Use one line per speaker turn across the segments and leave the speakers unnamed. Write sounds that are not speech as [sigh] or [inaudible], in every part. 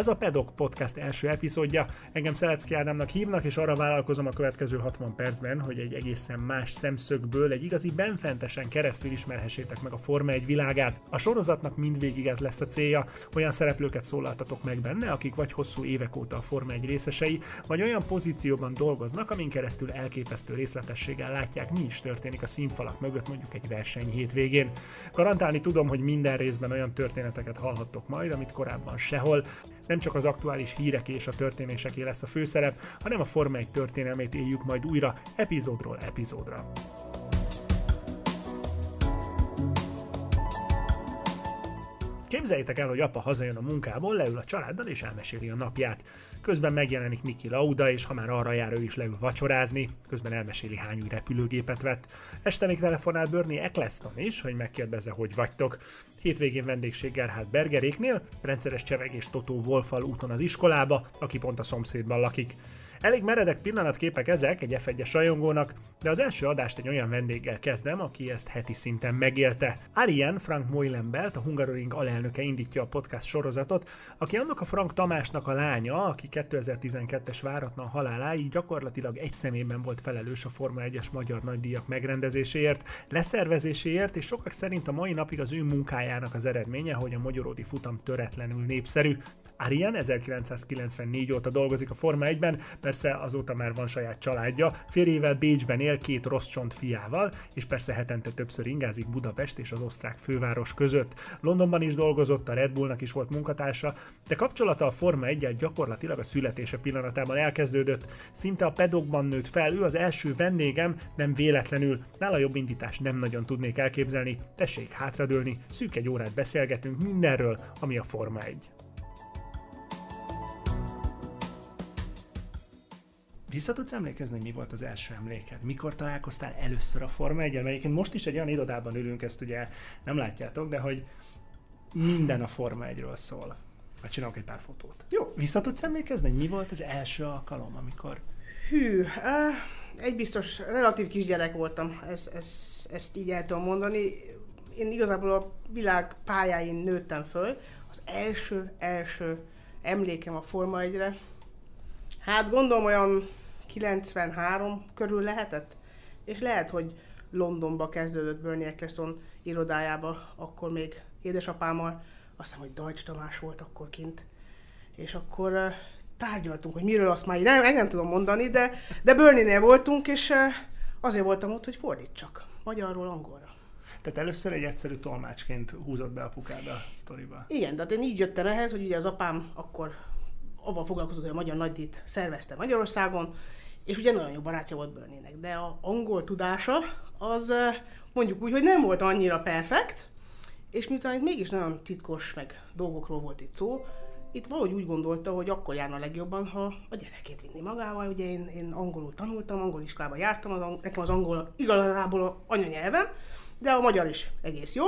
Ez a Pedok Podcast első epizódja. Engem Szelecki Ádámnak hívnak, és arra vállalkozom a következő 60 percben, hogy egy egészen más szemszögből, egy igazi benfentesen keresztül ismerhessétek meg a Forma 1 világát. A sorozatnak mindvégig ez lesz a célja. Olyan szereplőket szólaltatok meg benne, akik vagy hosszú évek óta a Forma 1 részesei, vagy olyan pozícióban dolgoznak, amin keresztül elképesztő részletességgel látják, mi is történik a színfalak mögött mondjuk egy verseny hétvégén. Garantálni tudom, hogy minden részben olyan történeteket hallhattok majd, amit korábban sehol nem csak az aktuális hírek és a történéseké lesz a főszerep, hanem a Forma 1 történelmét éljük majd újra epizódról epizódra. Képzeljétek el, hogy apa hazajön a munkából, leül a családdal és elmeséli a napját. Közben megjelenik Niki Lauda, és ha már arra jár, ő is leül vacsorázni, közben elmeséli hány új repülőgépet vett. Este még telefonál Bernie Eccleston is, hogy megkérdezze, hogy vagytok. Hétvégén vendégség Gerhard Bergeréknél, rendszeres csevegés Totó Wolfal úton az iskolába, aki pont a szomszédban lakik. Elég meredek pillanatképek ezek egy f rajongónak, de az első adást egy olyan vendéggel kezdem, aki ezt heti szinten megélte. Ariane Frank Moilenbelt, a Hungaroring alelnöke indítja a podcast sorozatot, aki annak a Frank Tamásnak a lánya, aki 2012-es váratlan haláláig gyakorlatilag egy szemében volt felelős a Forma 1-es magyar nagydíjak megrendezéséért, leszervezéséért, és sokak szerint a mai napig az ő munkájának az eredménye, hogy a magyaródi futam töretlenül népszerű. Ariane 1994 óta dolgozik a Forma 1-ben, persze azóta már van saját családja, férjével Bécsben él két rossz csont fiával, és persze hetente többször ingázik Budapest és az osztrák főváros között. Londonban is dolgozott, a Red Bullnak is volt munkatársa, de kapcsolata a Forma 1 gyakorlatilag a születése pillanatában elkezdődött. Szinte a pedokban nőtt fel, ő az első vendégem, nem véletlenül. Nála jobb indítást nem nagyon tudnék elképzelni. Tessék hátradőlni, szűk egy órát beszélgetünk mindenről, ami a Forma 1. Vissza tudsz emlékezni, hogy mi volt az első emléked? Mikor találkoztál először a Forma 1 Egyébként most is egy olyan irodában ülünk, ezt ugye nem látjátok, de hogy minden a Forma 1-ről szól. Majd csinálok egy pár fotót. Jó. Vissza tudsz emlékezni, hogy mi volt az első alkalom, amikor...
Hű, uh, egy biztos, relatív kisgyerek voltam, ezt, ezt, ezt így el tudom mondani. Én igazából a világ pályáin nőttem föl. Az első, első emlékem a Forma 1-re, hát gondolom olyan 93 körül lehetett, és lehet, hogy Londonba kezdődött Bernie Eccleston irodájába, akkor még édesapámmal, azt hiszem, hogy Deutsch Tamás volt akkor kint, és akkor uh, tárgyaltunk, hogy miről azt már így nem, nem tudom mondani, de, de Bernie-nél voltunk, és uh, azért voltam ott, hogy fordítsak magyarról angolra.
Tehát először egy egyszerű tolmácsként húzott be apukád a sztoriba.
Igen, de én így jöttem ehhez, hogy ugye az apám akkor avval foglalkozott, hogy a Magyar Nagydíjt szervezte Magyarországon, és ugye nagyon jó barátja volt Bernie-nek, de a angol tudása az mondjuk úgy, hogy nem volt annyira perfekt, és miután itt mégis nagyon titkos, meg dolgokról volt itt szó, itt valahogy úgy gondolta, hogy akkor járna legjobban, ha a gyerekét vinni magával. Ugye én, én angolul tanultam, angol iskolába jártam, az, nekem az angol igazából anyanyelvem, de a magyar is egész jó,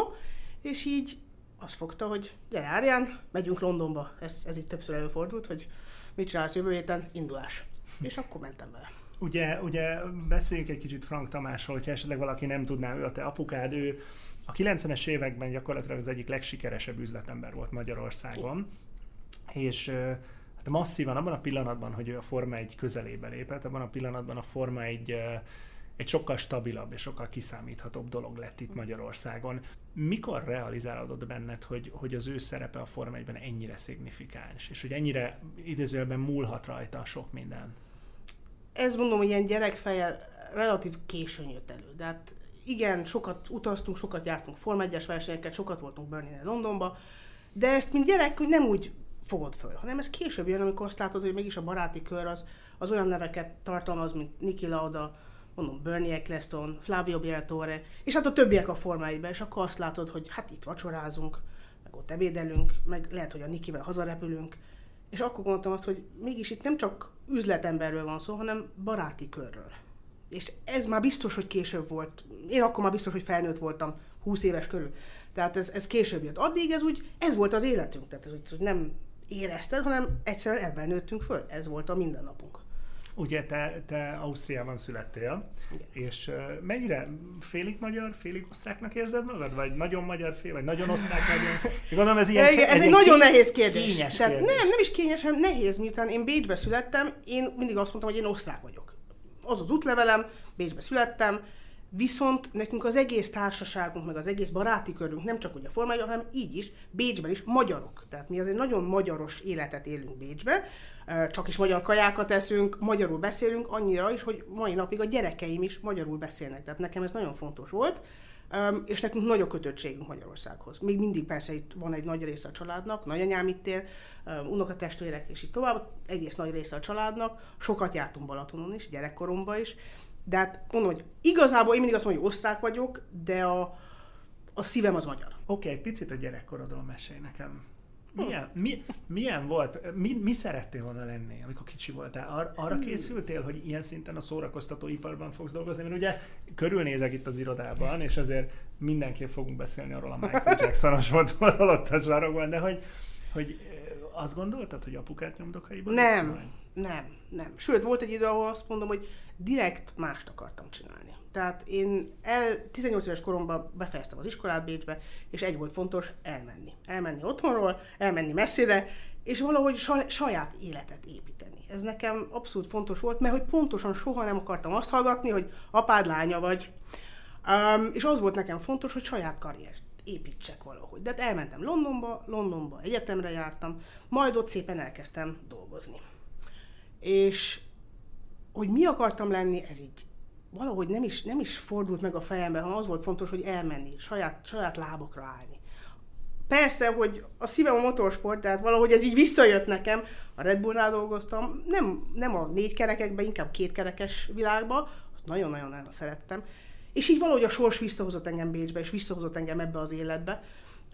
és így azt fogta, hogy gyere Árján, megyünk Londonba. Ez, ez itt többször előfordult, hogy mit csinálsz jövő héten? Indulás. És akkor mentem vele.
Ugye, ugye beszéljünk egy kicsit Frank Tamásról, hogyha esetleg valaki nem tudná, ő a te apukád, ő a 90-es években gyakorlatilag az egyik legsikeresebb üzletember volt Magyarországon, és hát masszívan abban a pillanatban, hogy ő a Forma egy közelébe lépett, abban a pillanatban a Forma egy egy sokkal stabilabb és sokkal kiszámíthatóbb dolog lett itt Magyarországon. Mikor realizálódott benned, hogy, hogy az ő szerepe a Forma 1 ennyire szignifikáns, és hogy ennyire idézőjelben múlhat rajta sok minden?
Ez mondom, hogy ilyen gyerekfejjel relatív későn jött elő. De hát igen, sokat utaztunk, sokat jártunk Forma 1-es versenyeket, sokat voltunk Bernie Londonba, de ezt mint gyerek nem úgy fogod föl, hanem ez később jön, amikor azt látod, hogy mégis a baráti kör az, az olyan neveket tartalmaz, mint Niki Lauda, mondom Bernie Eccleston, Flavio Briatore, és hát a többiek a formáiban, és akkor azt látod, hogy hát itt vacsorázunk, meg ott ebédelünk, meg lehet, hogy a Nikivel hazarepülünk, és akkor gondoltam azt, hogy mégis itt nem csak üzletemberről van szó, hanem baráti körről. És ez már biztos, hogy később volt. Én akkor már biztos, hogy felnőtt voltam, 20 éves körül. Tehát ez, ez később jött. Addig ez úgy, ez volt az életünk. Tehát ez úgy, hogy nem érezted, hanem egyszerűen ebben nőttünk föl. Ez volt a mindennapunk.
Ugye te, te Ausztriában születtél,
Igen.
és uh, mennyire félig magyar, félig osztráknak érzed magad? Vagy nagyon magyar fél, vagy nagyon osztrák nagyon? Gondolom ez ilyen...
Igen, ez egy
ilyen
nagyon
ké-
nehéz kérdés.
Kényes
Tehát
kérdés.
Nem, nem is kényes, hanem nehéz, miután én Bécsbe születtem, én mindig azt mondtam, hogy én osztrák vagyok. Az az útlevelem, Bécsbe születtem, viszont nekünk az egész társaságunk, meg az egész baráti körünk, nem csak ugye a Forma 1, hanem így is, Bécsben is magyarok. Tehát mi azért nagyon magyaros életet élünk Bécsbe, Ö, csak is magyar kajákat eszünk, magyarul beszélünk, annyira is, hogy mai napig a gyerekeim is magyarul beszélnek. Tehát nekem ez nagyon fontos volt. És nekünk nagy a kötöttségünk Magyarországhoz. Még mindig persze itt van egy nagy része a családnak, nagyanyám itt él, unokatestvérek és így tovább, egész nagy része a családnak, sokat jártunk Balatonon is, gyerekkoromban is, de hát mondom, hogy igazából én mindig azt mondom, hogy osztrák vagyok, de a, a szívem az magyar.
Oké, okay, picit a gyerekkorodról mesélj nekem. Milyen, mi, milyen volt, mi, mi szerettél volna lenni, amikor kicsi voltál? Ar, arra készültél, hogy ilyen szinten a szórakoztató iparban fogsz dolgozni? Mert ugye körülnézek itt az irodában, és azért mindenképp fogunk beszélni arról a Michael Jacksonos voltról ott a sarokban, de hogy, hogy eh, azt gondoltad, hogy apukát nyomdokaiban lépsz
Nem, nem, nem. Sőt, volt egy idő, ahol azt mondom, hogy direkt mást akartam csinálni. Tehát én el, 18 éves koromban befejeztem az iskolát Bécsbe, és egy volt fontos, elmenni. Elmenni otthonról, elmenni messzire, és valahogy sa- saját életet építeni. Ez nekem abszolút fontos volt, mert hogy pontosan soha nem akartam azt hallgatni, hogy apád lánya vagy. Um, és az volt nekem fontos, hogy saját karriert építsek valahogy. De hát elmentem Londonba, Londonba egyetemre jártam, majd ott szépen elkezdtem dolgozni. És hogy mi akartam lenni, ez így valahogy nem is, nem is fordult meg a fejembe, hanem az volt fontos, hogy elmenni, saját, saját lábokra állni. Persze, hogy a szívem a motorsport, tehát valahogy ez így visszajött nekem. A Red Bullnál dolgoztam, nem, nem a négy kerekekben, inkább két kerekes világba, azt nagyon-nagyon-nagyon szerettem. És így valahogy a sors visszahozott engem Bécsbe, és visszahozott engem ebbe az életbe,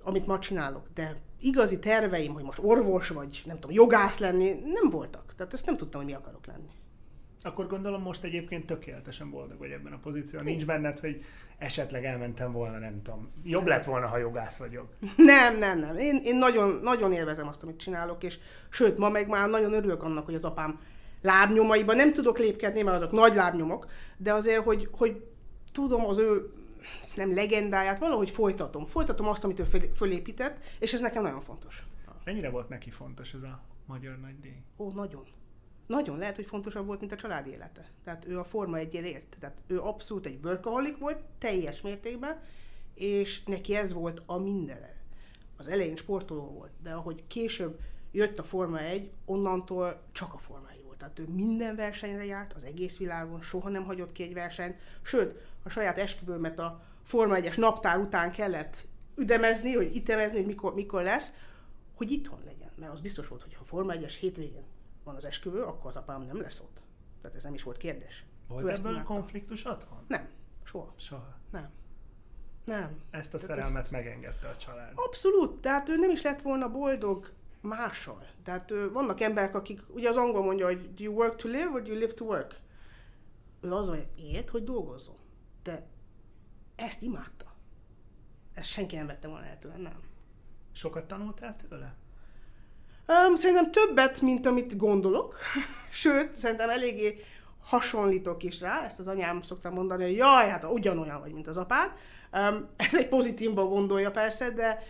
amit ma csinálok. De igazi terveim, hogy most orvos, vagy nem tudom, jogász lenni, nem voltak. Tehát ezt nem tudtam, hogy mi akarok lenni.
Akkor gondolom most egyébként tökéletesen boldog vagy ebben a pozícióban. Nincs benned, hogy esetleg elmentem volna, nem tudom. Jobb lett volna, ha jogász vagyok. [laughs]
Nem, nem, nem. Én, én nagyon, nagyon élvezem azt, amit csinálok, és sőt, ma meg már nagyon örülök annak, hogy az apám lábnyomaiban nem tudok lépkedni, mert azok nagy lábnyomok, de azért, hogy, hogy tudom az ő nem legendáját, valahogy folytatom. Folytatom azt, amit ő föl- fölépített, és ez nekem nagyon fontos.
Mennyire volt neki fontos ez a magyar nagydíj?
Ó, nagyon. Nagyon lehet, hogy fontosabb volt, mint a családi élete. Tehát ő a Forma 1 ért. Tehát ő abszolút egy workaholic volt, teljes mértékben, és neki ez volt a mindene. Az elején sportoló volt, de ahogy később jött a Forma 1, onnantól csak a Forma 1 volt. Tehát ő minden versenyre járt, az egész világon, soha nem hagyott ki egy versenyt, sőt, a saját esküvőmet a Forma 1-es naptár után kellett üdemezni, hogy itemezni, hogy mikor, mikor lesz, hogy itthon legyen. Mert az biztos volt, hogy ha Forma 1-es hétvégén van az esküvő, akkor az apám nem lesz ott. Tehát ez nem is volt kérdés.
Volt
Ő
ebből konfliktus otthon?
Nem, soha.
Soha.
Nem. Nem.
Ezt a
Tehát
szerelmet
ezt-
megengedte a család.
Abszolút, tehát ő nem is lett volna boldog mással. Tehát ő, vannak emberek, akik, ugye az angol mondja, hogy do you work to live, or do you live to work? Ő azon élt, hogy dolgozzon. De ezt imádta. Ezt senki nem vette volna el tőle, nem.
Sokat tanultál tőle?
Um, szerintem többet, mint amit gondolok. [laughs] Sőt, szerintem eléggé hasonlítok is rá. Ezt az anyám szoktam mondani, hogy jaj, hát ugyanolyan vagy, mint az apád. Um, [laughs] ez egy pozitívban gondolja persze, de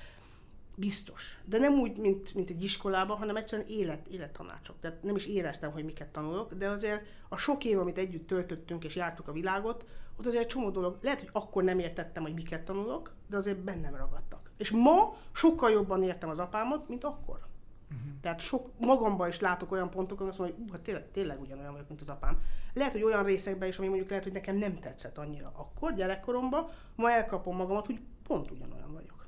biztos. De nem úgy, mint, mint egy iskolában, hanem egyszerűen élet, élettanácsok. Tehát nem is éreztem, hogy miket tanulok, de azért a sok év, amit együtt töltöttünk és jártuk a világot, ott azért egy csomó dolog, lehet, hogy akkor nem értettem, hogy miket tanulok, de azért bennem ragadtak. És ma sokkal jobban értem az apámat, mint akkor. Uh-huh. Tehát sok, magamban is látok olyan pontokat, azt mondom, hogy uh, hát tényleg, tényleg ugyanolyan vagyok, mint az apám. Lehet, hogy olyan részekben is, ami mondjuk lehet, hogy nekem nem tetszett annyira akkor, gyerekkoromban, ma elkapom magamat, hogy pont ugyanolyan vagyok.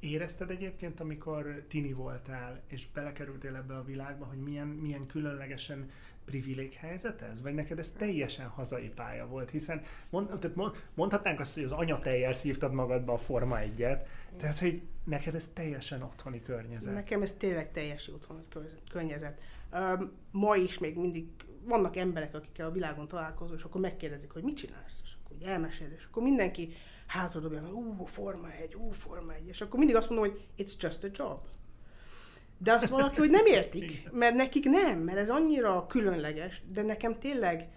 Érezted egyébként, amikor tini voltál, és belekerültél ebbe a világba, hogy milyen, milyen különlegesen privilég helyzet ez? Vagy neked ez teljesen hazai pálya volt? Hiszen mond, tehát mond, mondhatnánk azt, hogy az anyatejjel szívtad magadba a Forma 1-et, tehát hogy neked ez teljesen otthoni környezet.
Nekem ez tényleg teljes otthon környezet. Um, ma is még mindig vannak emberek, akikkel a világon találkozol, és akkor megkérdezik, hogy mit csinálsz, és akkor hogy elmesél, és akkor mindenki hátradobja, hogy ú, Forma 1, ú, Forma 1, és akkor mindig azt mondom, hogy it's just a job. De azt valaki, hogy nem értik, [laughs] mert nekik nem, mert ez annyira különleges, de nekem tényleg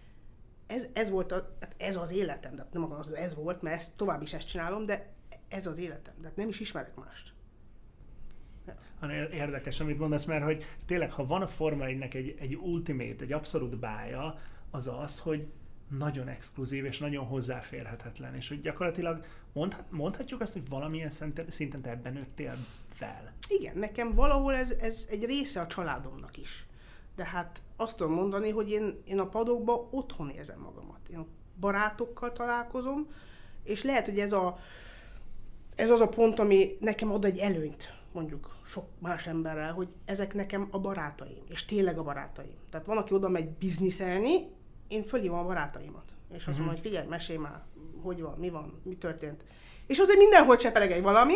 ez, ez volt, a, hát ez az életem, de nem az, ez volt, mert ezt, tovább is ezt csinálom, de ez az életem, de nem is ismerek mást.
Érdekes, amit mondasz, mert hogy tényleg, ha van a Forma 1 egy, egy ultimate, egy abszolút bája, az az, hogy nagyon exkluzív és nagyon hozzáférhetetlen, és hogy gyakorlatilag mondhat, mondhatjuk azt, hogy valamilyen szinten te ebben nőttél fel.
Igen, nekem valahol ez, ez egy része a családomnak is. De hát azt tudom mondani, hogy én, én a padokban otthon érzem magamat. Én a barátokkal találkozom, és lehet, hogy ez, a, ez az a pont, ami nekem ad egy előnyt, mondjuk sok más emberrel, hogy ezek nekem a barátaim, és tényleg a barátaim. Tehát van, aki oda megy bizniszelni, én fölhívom a barátaimat. És azt mondom, uh-huh. hogy figyelj, mesélj már, hogy van, mi van, mi történt. És azért mindenhol csepeleg egy valami,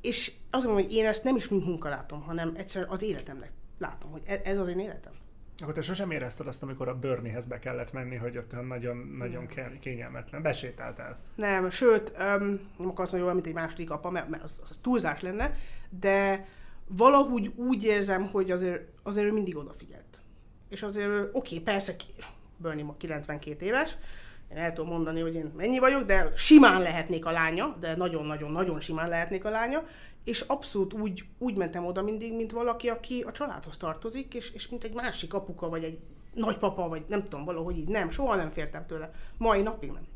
és azt mondom, hogy én ezt nem is mint munka látom, hanem egyszerűen az életemnek látom, hogy e- ez az én életem.
Akkor te sosem érezted azt, amikor a Börnihez be kellett menni, hogy ott nagyon, nagyon kényelmetlen. Besétáltál?
Nem, sőt, um, nem akarsz mondani mint egy második apa, mert, mert az, az túlzás lenne, de valahogy úgy érzem, hogy azért, azért ő mindig odafigyelt. És azért, oké, okay, persze, Bernie ma 92 éves, én el tudom mondani, hogy én mennyi vagyok, de simán lehetnék a lánya, de nagyon-nagyon-nagyon simán lehetnék a lánya, és abszolút úgy, úgy mentem oda mindig, mint valaki, aki a családhoz tartozik, és, és mint egy másik apuka, vagy egy nagypapa, vagy nem tudom, valahogy így. Nem, soha nem féltem tőle. Mai napig nem.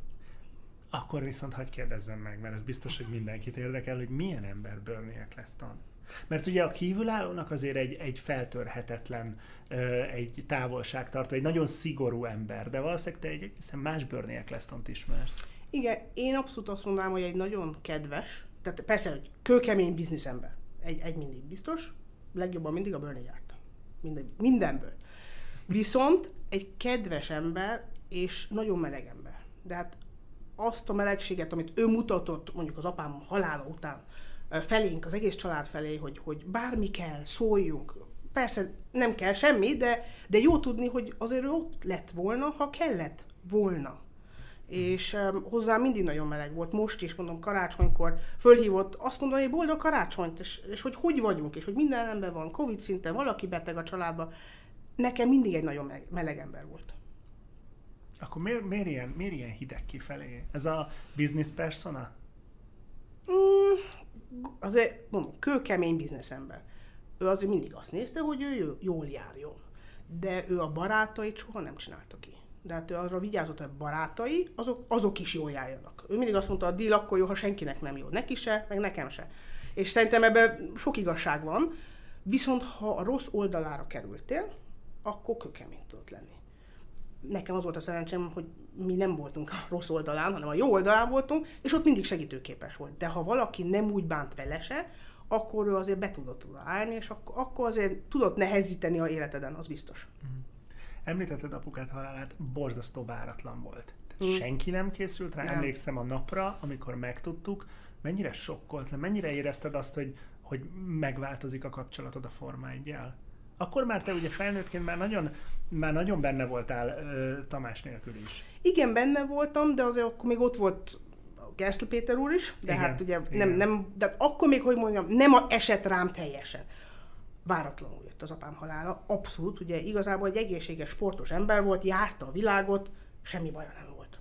Akkor viszont hagyd kérdezzem meg, mert ez biztos, hogy mindenkit érdekel, hogy milyen ember Bernie Eccleston. Mert ugye a kívülállónak azért egy, egy feltörhetetlen, egy távolságtartó, egy nagyon szigorú ember, de valószínűleg te egy egészen más Bernie Eccleston-t ismersz.
Igen, én abszolút azt mondanám, hogy egy nagyon kedves, tehát persze, hogy kőkemény bizniszember. Egy, egy mindig biztos, legjobban mindig a Bernie járt. Minden, mindenből. Viszont egy kedves ember, és nagyon meleg ember. De hát azt a melegséget, amit ő mutatott mondjuk az apám halála után, felénk, az egész család felé, hogy, hogy bármi kell, szóljunk. Persze nem kell semmi, de, de jó tudni, hogy azért ott lett volna, ha kellett volna. És um, hozzá mindig nagyon meleg volt. Most is mondom, karácsonykor fölhívott azt mondani, hogy boldog karácsonyt, és, és hogy hogy vagyunk, és hogy minden rendben van, Covid szinten, valaki beteg a családban. Nekem mindig egy nagyon meleg, meleg ember volt.
Akkor miért, miért, ilyen, miért ilyen hideg kifelé? Ez a business persona?
Mm, azért mondom, kőkemény bizniszember. Ő azért mindig azt nézte, hogy ő jól járjon. De ő a barátait soha nem csinálta ki. De hát ő arra vigyázott, hogy a barátai, azok, azok is jól járjanak. Ő mindig azt mondta, a deal akkor jó, ha senkinek nem jó. Neki se, meg nekem se. És szerintem ebben sok igazság van. Viszont ha a rossz oldalára kerültél, akkor kőkemény tudott lenni nekem az volt a szerencsém, hogy mi nem voltunk a rossz oldalán, hanem a jó oldalán voltunk, és ott mindig segítőképes volt. De ha valaki nem úgy bánt vele se, akkor ő azért be tudott állni, és akkor, akkor azért tudott nehezíteni a életeden, az biztos. Mm.
Említetted apukát halálát, borzasztó váratlan volt. Tehát mm. Senki nem készült rá, nem. emlékszem a napra, amikor megtudtuk, mennyire sokkolt mennyire érezted azt, hogy, hogy megváltozik a kapcsolatod a Forma 1 akkor már te ugye felnőttként már nagyon, már nagyon benne voltál uh, Tamás nélkül is.
Igen, benne voltam, de azért akkor még ott volt Gerszl Péter úr is, de igen, hát ugye igen. nem, nem, de akkor még, hogy mondjam, nem a esett rám teljesen. Váratlanul jött az apám halála, abszolút, ugye igazából egy egészséges, sportos ember volt, járta a világot, semmi baja nem volt.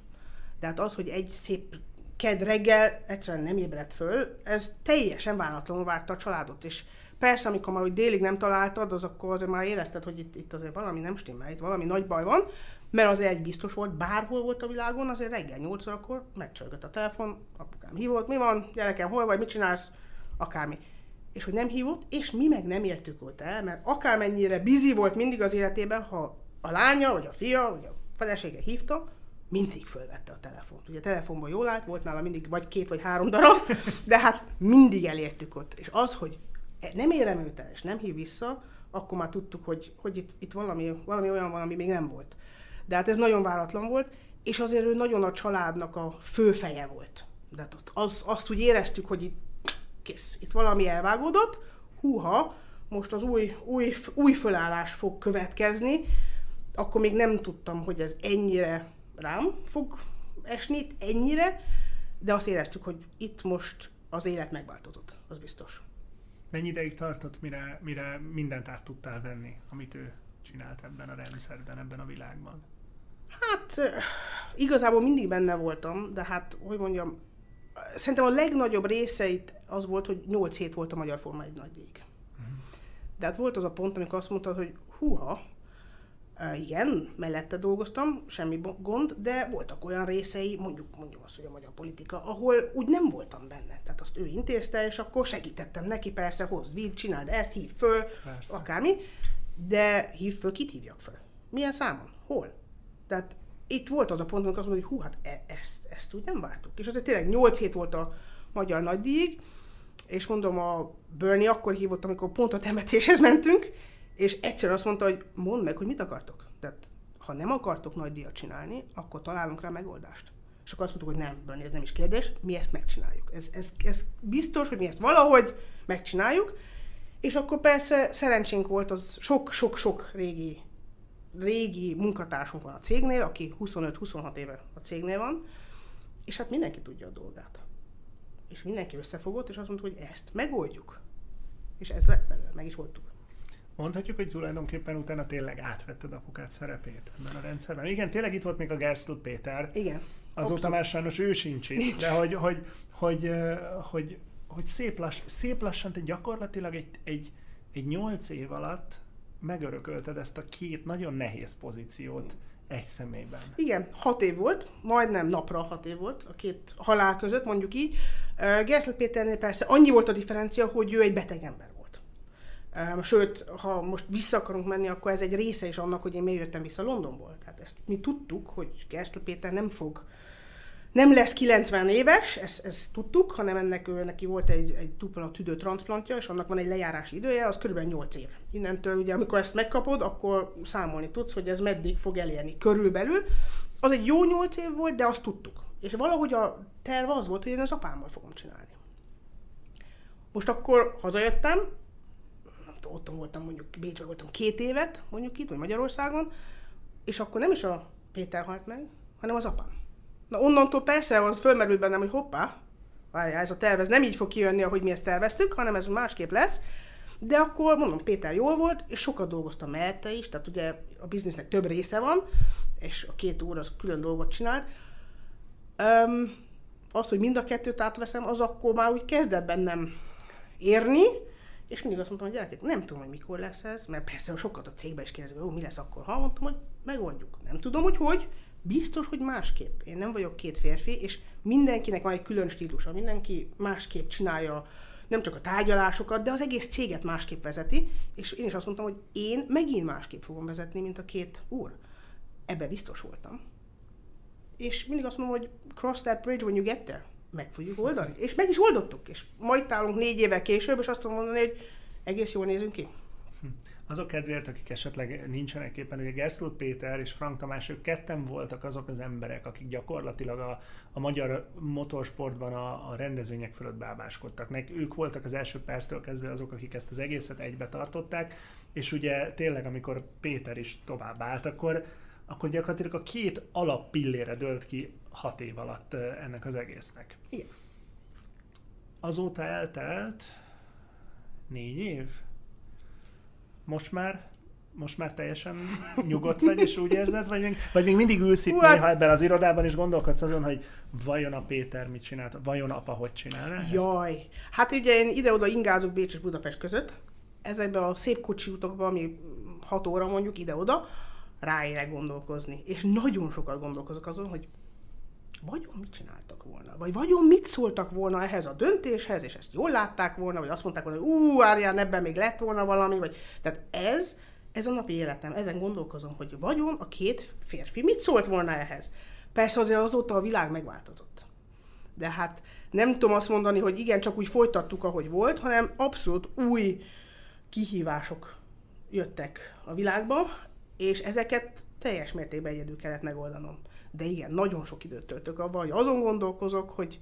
De hát az, hogy egy szép ked reggel egyszerűen nem ébredt föl, ez teljesen váratlanul várta a családot, és Persze, amikor már hogy délig nem találtad, az akkor azért már érezted, hogy itt, itt azért valami nem stimmel, itt valami nagy baj van, mert azért egy biztos volt, bárhol volt a világon, azért reggel 8 akkor megcsörgött a telefon, apukám hívott, mi van, gyerekem, hol vagy, mit csinálsz, akármi. És hogy nem hívott, és mi meg nem értük ott el, mert akármennyire bizi volt mindig az életében, ha a lánya, vagy a fia, vagy a felesége hívta, mindig fölvette a telefont. Ugye a telefonban jól állt, volt nála mindig vagy két vagy három darab, de hát mindig elértük ott. És az, hogy nem érem őt el, és nem hív vissza, akkor már tudtuk, hogy, hogy itt, itt valami, valami olyan van, ami még nem volt. De hát ez nagyon váratlan volt, és azért ő nagyon a családnak a főfeje volt. De hát az, azt úgy éreztük, hogy itt kész, itt valami elvágódott, húha, most az új, új, új fölállás fog következni, akkor még nem tudtam, hogy ez ennyire rám fog esni, ennyire, de azt éreztük, hogy itt most az élet megváltozott, az biztos.
Mennyi ideig tartott, mire, mire mindent át tudtál venni, amit ő csinált ebben a rendszerben, ebben a világban?
Hát igazából mindig benne voltam, de hát, hogy mondjam, szerintem a legnagyobb részeit az volt, hogy 8 hét volt a Magyar Forma egy nagy ég. Uh-huh. De hát volt az a pont, amikor azt mondtad, hogy huha, igen, mellette dolgoztam, semmi gond, de voltak olyan részei, mondjuk, mondjuk azt, hogy a magyar politika, ahol úgy nem voltam benne. Tehát azt ő intézte, és akkor segítettem neki, persze, hozd, vidd, csináld ezt, hív föl, persze. akármi, de hív föl, kit hívjak föl? Milyen számon? Hol? Tehát itt volt az a pont, amikor azt mondta, hogy hú, hát e- ezt, ezt úgy nem vártuk. És azért tényleg 8 hét volt a magyar nagydíj, és mondom, a Bernie akkor hívott, amikor pont a temetéshez mentünk, és egyszerűen azt mondta, hogy mondd meg, hogy mit akartok. Tehát ha nem akartok nagy díjat csinálni, akkor találunk rá megoldást. És akkor azt mondtuk, hogy nem, Bernie, ez nem is kérdés, mi ezt megcsináljuk. Ez, ez, ez biztos, hogy mi ezt valahogy megcsináljuk, és akkor persze szerencsénk volt az sok-sok-sok régi régi munkatársunk van a cégnél, aki 25-26 éve a cégnél van, és hát mindenki tudja a dolgát. És mindenki összefogott, és azt mondta, hogy ezt megoldjuk. És ez lett belőle, meg is voltuk.
Mondhatjuk, hogy tulajdonképpen utána tényleg átvetted apukát szerepét ebben a rendszerben. Igen, tényleg itt volt még a Gerstl Péter.
Igen.
Azóta abszolút. már sajnos ő sincs itt, Nincs. de hogy, hogy, hogy, hogy, hogy szép, lass, szép lassan te gyakorlatilag egy, egy, egy nyolc év alatt megörökölted ezt a két nagyon nehéz pozíciót egy személyben.
Igen, hat év volt, majdnem napra hat év volt a két halál között, mondjuk így. Gerszlet Péternél persze annyi volt a differencia, hogy ő egy beteg ember volt. Sőt, ha most vissza akarunk menni, akkor ez egy része is annak, hogy én miért jöttem vissza Londonból. Tehát ezt mi tudtuk, hogy Gerszlet Péter nem fog nem lesz 90 éves, ezt, ezt tudtuk, hanem ennek ő, neki volt egy, egy dupla tüdő transplantja, és annak van egy lejárási idője, az kb. 8 év. Innentől ugye, amikor ezt megkapod, akkor számolni tudsz, hogy ez meddig fog elérni körülbelül. Az egy jó 8 év volt, de azt tudtuk. És valahogy a terv az volt, hogy én az apámmal fogom csinálni. Most akkor hazajöttem, otthon voltam mondjuk, Bécsben voltam két évet, mondjuk itt, vagy Magyarországon, és akkor nem is a Péter halt meg, hanem az apám. Na onnantól persze az fölmerült bennem, hogy hoppá, várjál, ez a tervez nem így fog kijönni, ahogy mi ezt terveztük, hanem ez másképp lesz. De akkor mondom, Péter jól volt, és sokat dolgoztam mellette is, tehát ugye a biznisznek több része van, és a két úr az külön dolgot csinált. Um, az, hogy mind a kettőt átveszem, az akkor már úgy kezdett bennem érni, és mindig azt mondtam, hogy gyerekek, nem tudom, hogy mikor lesz ez, mert persze sokat a cégben is kérdezik, hogy mi lesz akkor, ha mondtam, hogy megoldjuk. Nem tudom, hogy hogy, biztos, hogy másképp. Én nem vagyok két férfi, és mindenkinek van egy külön stílusa, mindenki másképp csinálja nem csak a tárgyalásokat, de az egész céget másképp vezeti, és én is azt mondtam, hogy én megint másképp fogom vezetni, mint a két úr. Ebbe biztos voltam. És mindig azt mondom, hogy cross that bridge when you get there. Meg fogjuk oldani. És meg is oldottuk. És majd állunk négy évvel később, és azt tudom mondani, hogy egész jól nézünk ki.
Azok kedvéért, akik esetleg nincsenek éppen, ugye Gerszl Péter és Frank Tamás, ők ketten voltak azok az emberek, akik gyakorlatilag a, a magyar motorsportban a, a rendezvények fölött bábáskodtak. Nek, ők voltak az első perctől kezdve azok, akik ezt az egészet egybe tartották, és ugye tényleg, amikor Péter is tovább állt, akkor, akkor gyakorlatilag a két alappillére dölt ki hat év alatt ennek az egésznek.
Igen.
Azóta eltelt négy év? most már most már teljesen nyugodt vagy, és úgy érzed, vagy még, vagy még mindig ülsz itt néha ebben az irodában, és gondolkodsz azon, hogy vajon a Péter mit csinált, vajon apa hogy csinálna
Jaj, ezt? hát ugye én ide-oda ingázok Bécs és Budapest között, ezekben a szép kocsi utakban, ami 6 óra mondjuk ide-oda, ráérek gondolkozni. És nagyon sokat gondolkozok azon, hogy vagyon mit csináltak volna? Vagy vagyon mit szóltak volna ehhez a döntéshez, és ezt jól látták volna, vagy azt mondták volna, hogy ú, Árján, ebben még lett volna valami, vagy... Tehát ez, ez a napi életem, ezen gondolkozom, hogy vagyon a két férfi mit szólt volna ehhez? Persze azért azóta a világ megváltozott. De hát nem tudom azt mondani, hogy igen, csak úgy folytattuk, ahogy volt, hanem abszolút új kihívások jöttek a világba, és ezeket teljes mértékben egyedül kellett megoldanom. De igen, nagyon sok időt töltök abban, hogy azon gondolkozok, hogy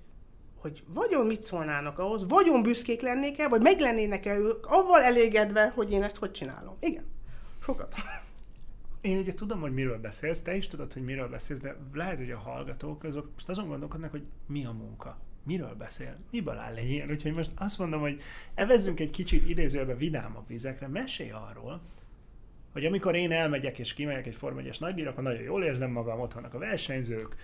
hogy vagyon mit szólnának ahhoz, vagyon büszkék lennék-e, vagy meg lennének-e ők avval elégedve, hogy én ezt hogy csinálom. Igen, sokat.
Én ugye tudom, hogy miről beszélsz, te is tudod, hogy miről beszélsz, de lehet, hogy a hallgatók azok most azon gondolkodnak, hogy mi a munka. miről beszél? Miből áll egy ilyen? Úgyhogy most azt mondom, hogy evezzünk egy kicsit idézőjelben vidámabb vizekre, mesélj arról, hogy amikor én elmegyek és kimegyek egy Form 1 nagydíjra, akkor nagyon jól érzem magam, ott vannak a versenyzők,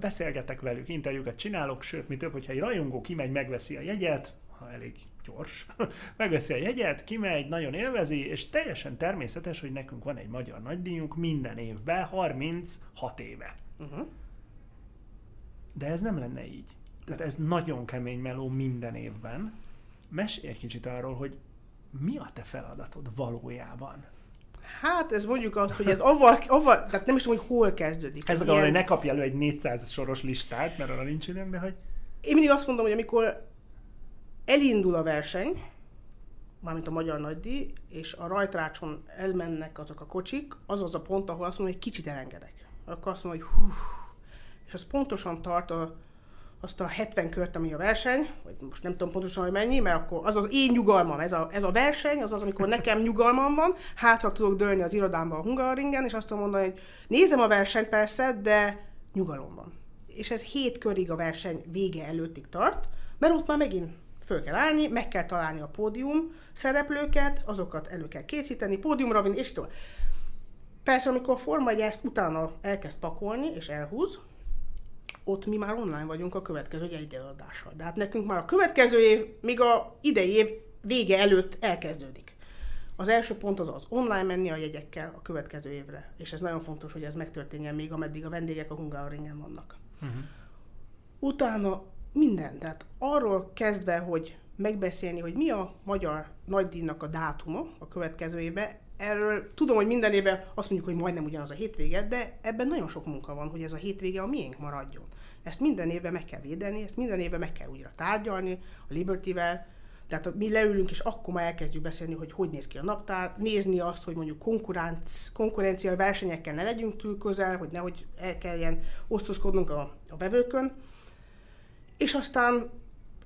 beszélgetek velük, interjúkat csinálok, sőt, mi több, hogyha egy rajongó kimegy, megveszi a jegyet, ha elég gyors, [laughs] megveszi a jegyet, kimegy, nagyon élvezi, és teljesen természetes, hogy nekünk van egy magyar nagydíjunk minden évben, 36 éve. Uh-huh. De ez nem lenne így. Tehát ez nagyon kemény meló minden évben. Mesélj egy kicsit arról, hogy mi a te feladatod valójában?
Hát ez mondjuk azt, hogy ez avval, avval tehát nem is tudom, hogy hol kezdődik.
Ez akarom, hogy ne kapj elő egy 400 soros listát, mert arra nincs időnk, de hogy...
Én mindig azt mondom, hogy amikor elindul a verseny, mármint a Magyar Nagydíj, és a rajtrácson elmennek azok a kocsik, az az a pont, ahol azt mondom, hogy kicsit elengedek. Akkor azt mondom, hogy hú, és az pontosan tart a azt a 70 kört, ami a verseny, vagy most nem tudom pontosan, hogy mennyi, mert akkor az az én nyugalmam, ez a, ez a verseny, az az, amikor nekem nyugalmam van, hátra tudok dőlni az irodámba a Hungaroringen, és azt tudom mondani, hogy nézem a versenyt persze, de nyugalom van. És ez hét körig a verseny vége előttig tart, mert ott már megint föl kell állni, meg kell találni a pódium szereplőket, azokat elő kell készíteni, pódiumra vinni, és tovább. Persze, amikor a Forma ezt utána elkezd pakolni, és elhúz, ott mi már online vagyunk a következő egyadással. De hát nekünk már a következő év, még a idei év vége előtt elkezdődik. Az első pont az az online menni a jegyekkel a következő évre. És ez nagyon fontos, hogy ez megtörténjen még, ameddig a vendégek a Hungaroringen vannak. Uh-huh. Utána minden. Tehát arról kezdve, hogy megbeszélni, hogy mi a magyar nagydíjnak a dátuma a következő évben, erről tudom, hogy minden évben azt mondjuk, hogy majdnem ugyanaz a hétvége, de ebben nagyon sok munka van, hogy ez a hétvége a miénk maradjon. Ezt minden évben meg kell védeni, ezt minden évben meg kell újra tárgyalni a Liberty-vel, tehát mi leülünk, és akkor már elkezdjük beszélni, hogy hogy néz ki a naptár, nézni azt, hogy mondjuk konkurenc, konkurencia versenyekkel ne legyünk túl közel, hogy nehogy el kelljen osztozkodnunk a, a vevőkön. És aztán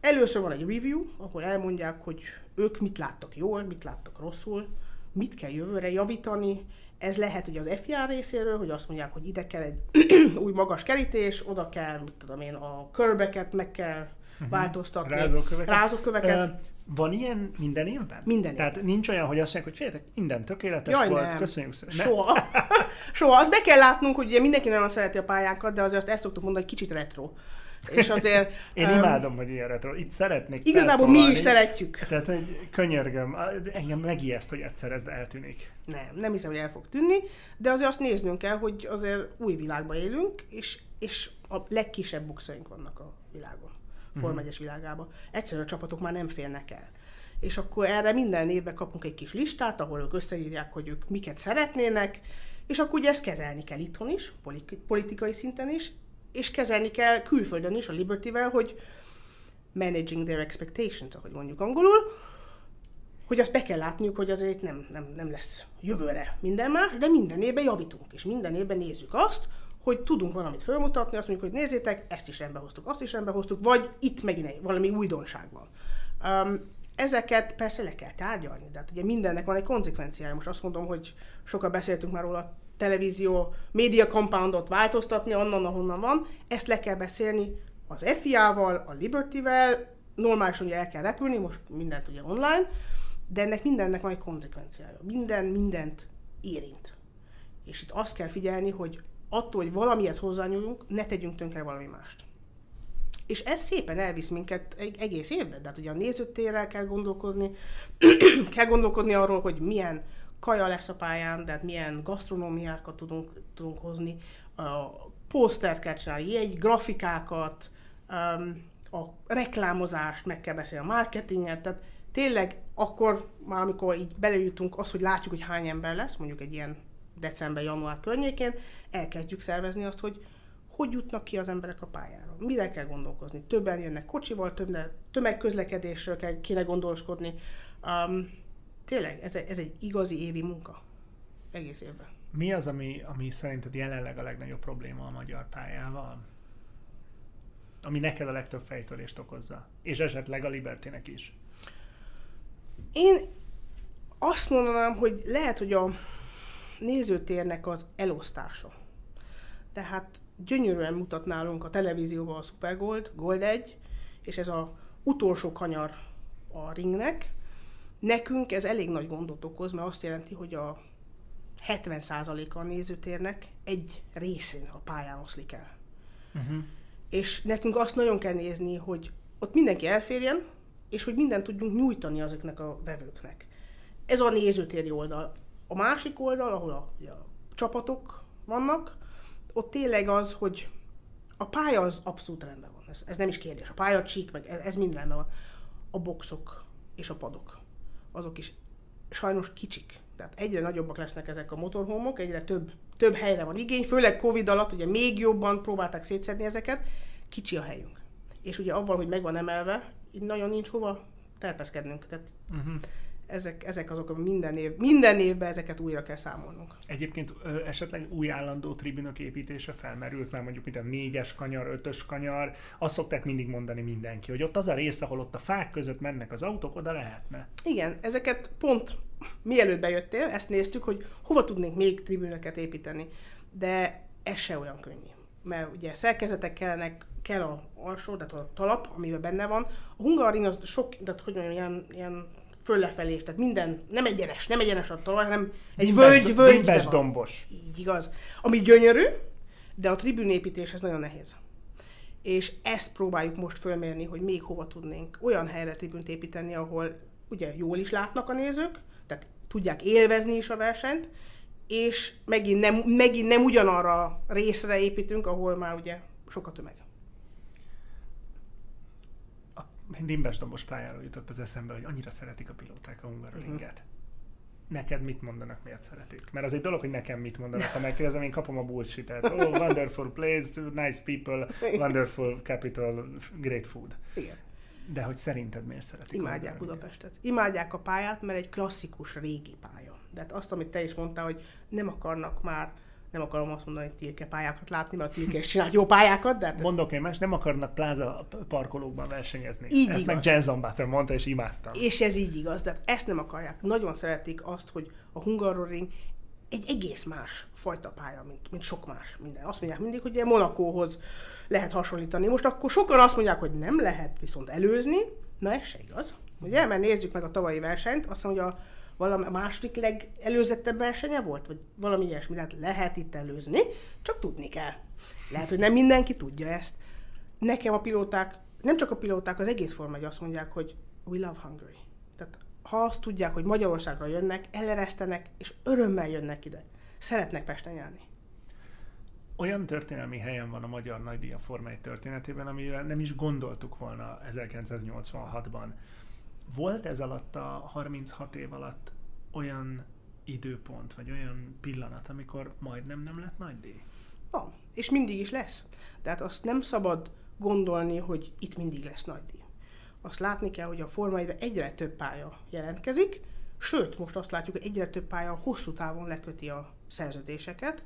először van egy review, ahol elmondják, hogy ők mit láttak jól, mit láttak rosszul, mit kell jövőre javítani. Ez lehet ugye az FIA részéről, hogy azt mondják, hogy ide kell egy [clears throat] új magas kerítés, oda kell, mit tudom én, a körbeket meg kell uh-huh. változtatni.
Rázóköveket.
Rázóköveket. Uh,
van ilyen minden évben?
Minden
Tehát
évben.
nincs olyan, hogy azt mondják, hogy féltek, minden tökéletes Jaj, volt, nem. köszönjük
szépen. Soha. [laughs] Soha. Azt be kell látnunk, hogy ugye mindenki nagyon szereti a pályánkat, de azért azt ezt szoktuk mondani, hogy kicsit retro. És azért...
Én um, imádom, hogy ilyen retro. Itt szeretnék
Igazából mi is szeretjük.
Tehát, hogy könyörgöm, engem megijeszt, hogy egyszer ez eltűnik.
Nem, nem hiszem, hogy el fog tűnni, de azért azt néznünk kell, hogy azért új világban élünk, és, és a legkisebb bukszaink vannak a világon, Form 1 világában. Egyszerűen a csapatok már nem félnek el. És akkor erre minden évben kapunk egy kis listát, ahol ők összeírják, hogy ők miket szeretnének, és akkor ugye ezt kezelni kell itthon is, politikai szinten is, és kezelni kell külföldön is a Liberty-vel, hogy managing their expectations, ahogy mondjuk angolul, hogy azt be kell látniuk, hogy azért nem, nem, nem lesz jövőre minden más, de minden évben javítunk, és minden évben nézzük azt, hogy tudunk valamit felmutatni, azt mondjuk, hogy nézzétek, ezt is rendbe hoztuk, azt is rendbe hoztuk, vagy itt megint valami újdonság van. Um, ezeket persze le kell tárgyalni, de hát ugye mindennek van egy konzekvenciája. Most azt mondom, hogy sokat beszéltünk már róla televízió média compoundot változtatni onnan, ahonnan van, ezt le kell beszélni az FIA-val, a Liberty-vel, normálisan ugye el kell repülni, most mindent ugye online, de ennek mindennek van egy konzekvenciája. Minden mindent érint. És itt azt kell figyelni, hogy attól, hogy valamihez hozzányúlunk, ne tegyünk tönkre valami mást. És ez szépen elvisz minket egy egész évben. De hát ugye a nézőtérrel kell gondolkodni, [clears throat] kell gondolkodni arról, hogy milyen kaja lesz a pályán, de hát milyen gasztronómiákat tudunk, tudunk hozni, a posztert kell csinálni, egy grafikákat, um, a reklámozást, meg kell beszélni a marketinget, tehát tényleg akkor már amikor így belejutunk, az, hogy látjuk, hogy hány ember lesz, mondjuk egy ilyen december-január környékén, elkezdjük szervezni azt, hogy hogy jutnak ki az emberek a pályára. Mire kell gondolkozni? Többen jönnek kocsival, több, tömegközlekedésről kell, kéne gondoskodni. Um, tényleg, ez egy, ez egy igazi évi munka. Egész évben.
Mi az, ami, ami szerinted jelenleg a legnagyobb probléma a magyar pályával? Ami neked a legtöbb fejtörést okozza? És esetleg a Libertének is?
Én azt mondanám, hogy lehet, hogy a nézőtérnek az elosztása. Tehát gyönyörűen mutat nálunk a televízióban a Super Gold, Gold 1, és ez a utolsó kanyar a ringnek, nekünk ez elég nagy gondot okoz, mert azt jelenti, hogy a 70%-a a nézőtérnek egy részén a pályán oszlik el. Uh-huh. És nekünk azt nagyon kell nézni, hogy ott mindenki elférjen, és hogy mindent tudjunk nyújtani azoknak a vevőknek. Ez a nézőtéri oldal. A másik oldal, ahol a, a csapatok vannak, ott tényleg az, hogy a pálya az abszolút rendben van. Ez, ez nem is kérdés. A pálya csík, meg ez, ez mind rendben van. A boxok és a padok, azok is sajnos kicsik. Tehát egyre nagyobbak lesznek ezek a motorhomok, egyre több, több helyre van igény, főleg Covid alatt ugye még jobban próbálták szétszedni ezeket, kicsi a helyünk. És ugye avval, hogy meg van emelve, így nagyon nincs hova terpeszkednünk. Tehát uh-huh ezek, ezek azok, hogy minden, év, minden évben ezeket újra kell számolnunk.
Egyébként ö, esetleg új állandó tribünök építése felmerült, már mondjuk mint a négyes kanyar, ötös kanyar, azt szokták mindig mondani mindenki, hogy ott az a rész, ahol ott a fák között mennek az autók, oda lehetne.
Igen, ezeket pont mielőtt bejöttél, ezt néztük, hogy hova tudnénk még tribünöket építeni, de ez se olyan könnyű. Mert ugye szerkezetek kellenek, kell a alsó, tehát a talap, amiben benne van. A Hungaroring az sok, tehát hogy mondjam, ilyen, ilyen föllefelé, tehát minden, nem egyenes, nem egyenes a talaj, hanem egy Bimbes, völgy, völgy.
Bimbes dombos.
Így igaz. Ami gyönyörű, de a tribünépítés ez nagyon nehéz. És ezt próbáljuk most fölmérni, hogy még hova tudnénk olyan helyre tribünt építeni, ahol ugye jól is látnak a nézők, tehát tudják élvezni is a versenyt, és megint nem, megint nem ugyanarra részre építünk, ahol már ugye sok a tömeg
dimbes dobos pályáról jutott az eszembe, hogy annyira szeretik a pilóták a Hungaroringet. Uh-huh. Neked mit mondanak, miért szeretik? Mert az egy dolog, hogy nekem mit mondanak, [laughs] ha megkérdezem, én kapom a bullshit-et. Oh, wonderful place, nice people, wonderful capital, great food. Igen. De hogy szerinted miért szeretik?
Imádják Budapestet. Imádják a pályát, mert egy klasszikus régi pálya. De hát azt, amit te is mondtál, hogy nem akarnak már nem akarom azt mondani, hogy tilke pályákat látni, mert a tilke is csinált jó pályákat, de... Hát
Mondok én más, nem akarnak pláza parkolókban versenyezni. Így ezt igaz. meg Jenson Button mondta, és imádtam.
És ez így igaz, de ezt nem akarják. Nagyon szeretik azt, hogy a Hungaroring egy egész más fajta pálya, mint, mint sok más minden. Azt mondják mindig, hogy Monakóhoz lehet hasonlítani. Most akkor sokan azt mondják, hogy nem lehet viszont előzni, na ez se igaz. Ugye, mert nézzük meg a tavalyi versenyt, azt mondja, hogy a valami második legelőzettebb versenye volt, vagy valami ilyesmi. Tehát lehet itt előzni, csak tudni kell. Lehet, hogy nem mindenki tudja ezt. Nekem a pilóták, nem csak a pilóták, az egész forma azt mondják, hogy we love Hungary. Tehát ha azt tudják, hogy Magyarországra jönnek, eleresztenek, és örömmel jönnek ide. Szeretnek Pesten járni.
Olyan történelmi helyen van a Magyar Nagydíja Forma 1 történetében, amivel nem is gondoltuk volna 1986-ban. Volt ez alatt a 36 év alatt olyan időpont, vagy olyan pillanat, amikor majdnem nem lett nagy díj?
Van, és mindig is lesz. Tehát azt nem szabad gondolni, hogy itt mindig lesz nagy díj. Azt látni kell, hogy a Forma egyre több pálya jelentkezik, sőt, most azt látjuk, hogy egyre több pálya hosszú távon leköti a szerződéseket,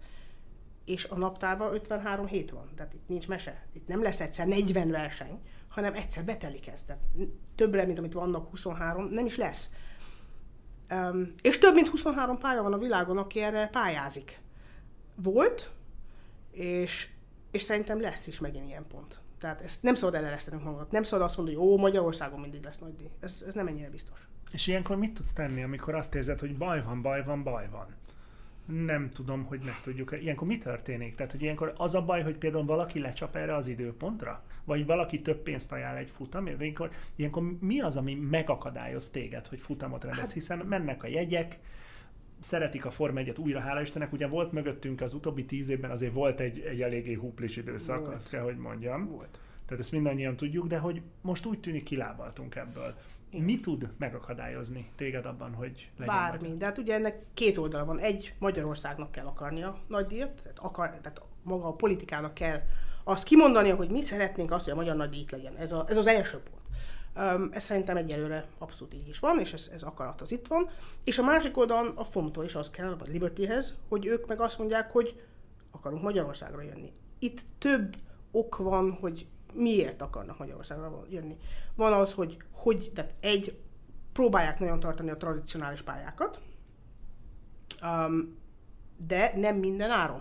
és a naptárban 53 hét van. Tehát itt nincs mese. Itt nem lesz egyszer 40 verseny, hanem egyszer betelik ez. Tehát többre, mint amit vannak 23, nem is lesz. Um, és több mint 23 pálya van a világon, aki erre pályázik. Volt, és, és szerintem lesz is megint ilyen pont. Tehát ezt nem szabad eleresztenünk magunkat. Nem szabad azt mondani, hogy ó, Magyarországon mindig lesz nagy díj. Ez, ez nem ennyire biztos.
És ilyenkor mit tudsz tenni, amikor azt érzed, hogy baj van, baj van, baj van? Nem tudom, hogy meg tudjuk. Ilyenkor mi történik? Tehát, hogy ilyenkor az a baj, hogy például valaki lecsap erre az időpontra? Vagy valaki több pénzt ajánl egy futamért? Ilyenkor, ilyenkor mi az, ami megakadályoz téged, hogy futamot rendez? Hát, Hiszen mennek a jegyek, szeretik a Forma 1 újra, hála Istennek. Ugye volt mögöttünk az utóbbi tíz évben azért volt egy, egy eléggé huplis időszak, volt. azt kell, hogy mondjam. Volt. Tehát ezt mindannyian tudjuk, de hogy most úgy tűnik kilábaltunk ebből. Mi tud megakadályozni téged abban, hogy
legyen Bármi, magyar? de hát ugye ennek két oldala van. Egy, Magyarországnak kell akarnia nagy díjat, tehát, akar, tehát maga a politikának kell azt kimondania, hogy mi szeretnénk azt, hogy a magyar nagy díjt legyen. Ez, a, ez az első pont. Um, ez szerintem egyelőre abszolút így is van, és ez, ez akarat az itt van. És a másik oldalon a FOM-tól is az kell, a Libertyhez, hogy ők meg azt mondják, hogy akarunk Magyarországra jönni. Itt több ok van, hogy miért akarnak Magyarországra jönni. Van az, hogy, hogy tehát egy, próbálják nagyon tartani a tradicionális pályákat, um, de nem minden áron.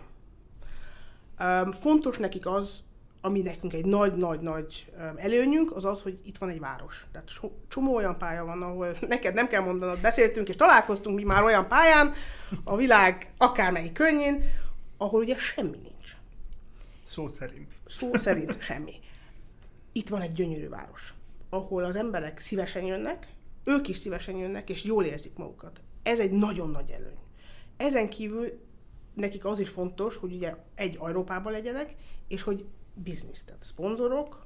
Um, fontos nekik az, ami nekünk egy nagy-nagy-nagy előnyünk, az az, hogy itt van egy város. Tehát so, csomó olyan pálya van, ahol [laughs] neked nem kell mondanod, beszéltünk és találkoztunk mi már olyan pályán, a világ akármelyik könnyén, ahol ugye semmi nincs.
Szó szerint.
Szó szerint semmi. Itt van egy gyönyörű város, ahol az emberek szívesen jönnek, ők is szívesen jönnek, és jól érzik magukat. Ez egy nagyon nagy előny. Ezen kívül nekik az is fontos, hogy ugye egy Európában legyenek, és hogy biznisz, tehát szponzorok,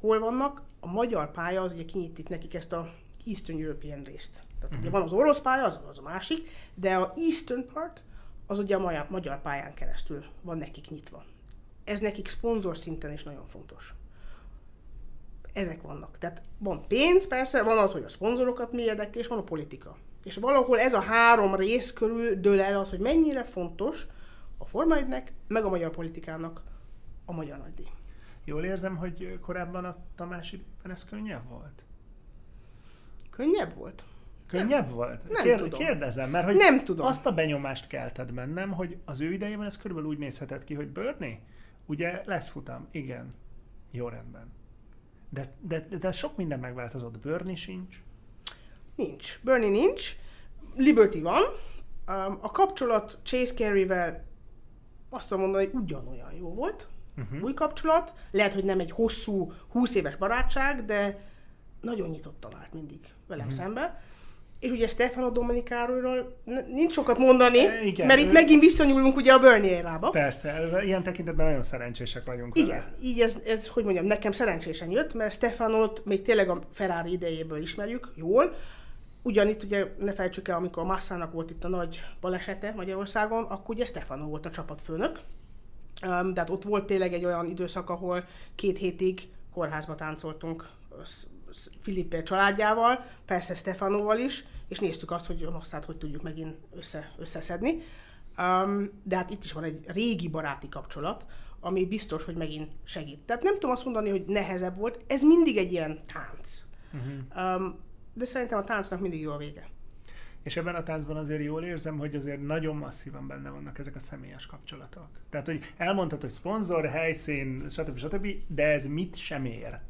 hol vannak, a magyar pálya az ugye kinyit itt nekik ezt a Eastern European részt. Tehát uh-huh. ugye mhm. van az orosz pálya, az, az a másik, de a Eastern part, az ugye a magyar, magyar pályán keresztül van nekik nyitva. Ez nekik szponzor szinten is nagyon fontos. Ezek vannak. Tehát van pénz, persze, van az, hogy a szponzorokat mi érdekel, és van a politika. És valahol ez a három rész körül dől el az, hogy mennyire fontos a Forma meg a magyar politikának a magyar nagydíj.
Jól érzem, hogy korábban a Tamás időben ez könnyebb volt?
Könnyebb volt?
Könnyebb nem, volt? Nem Kér, tudom. Kérdezem, mert hogy
nem tudom.
azt a benyomást kelted bennem, hogy az ő idejében ez körülbelül úgy nézhetett ki, hogy Bernie, ugye lesz futam, igen, jó rendben. De, de, de sok minden megváltozott. Bernie sincs?
Nincs. Bernie nincs. Liberty van. Um, a kapcsolat Chase Carey-vel azt tudom mondani, hogy ugyanolyan jó volt. Uh-huh. Új kapcsolat. Lehet, hogy nem egy hosszú, 20 éves barátság, de nagyon nyitottan állt mindig velem uh-huh. szembe. És ugye Stefano Domenikáról nincs sokat mondani, e, igen, mert itt megint visszanyúlunk ugye a Bernie érába.
Persze, ilyen tekintetben nagyon szerencsések vagyunk.
Igen, vele. így ez, ez, hogy mondjam, nekem szerencsésen jött, mert Stefanot még tényleg a Ferrari idejéből ismerjük jól, Ugyanitt ugye ne felejtsük el, amikor Massának volt itt a nagy balesete Magyarországon, akkor ugye Stefano volt a csapatfőnök. Um, de hát ott volt tényleg egy olyan időszak, ahol két hétig kórházba táncoltunk Filippe családjával, persze Stefanoval is, és néztük azt, hogy a Massát hogy tudjuk megint össze, összeszedni. Um, de hát itt is van egy régi baráti kapcsolat, ami biztos, hogy megint segít. Tehát nem tudom azt mondani, hogy nehezebb volt, ez mindig egy ilyen tánc. Uh-huh. Um, de szerintem a táncnak mindig jó a vége.
És ebben a táncban azért jól érzem, hogy azért nagyon masszívan benne vannak ezek a személyes kapcsolatok. Tehát, hogy elmondtad, hogy szponzor, helyszín, stb. stb., de ez mit sem ér.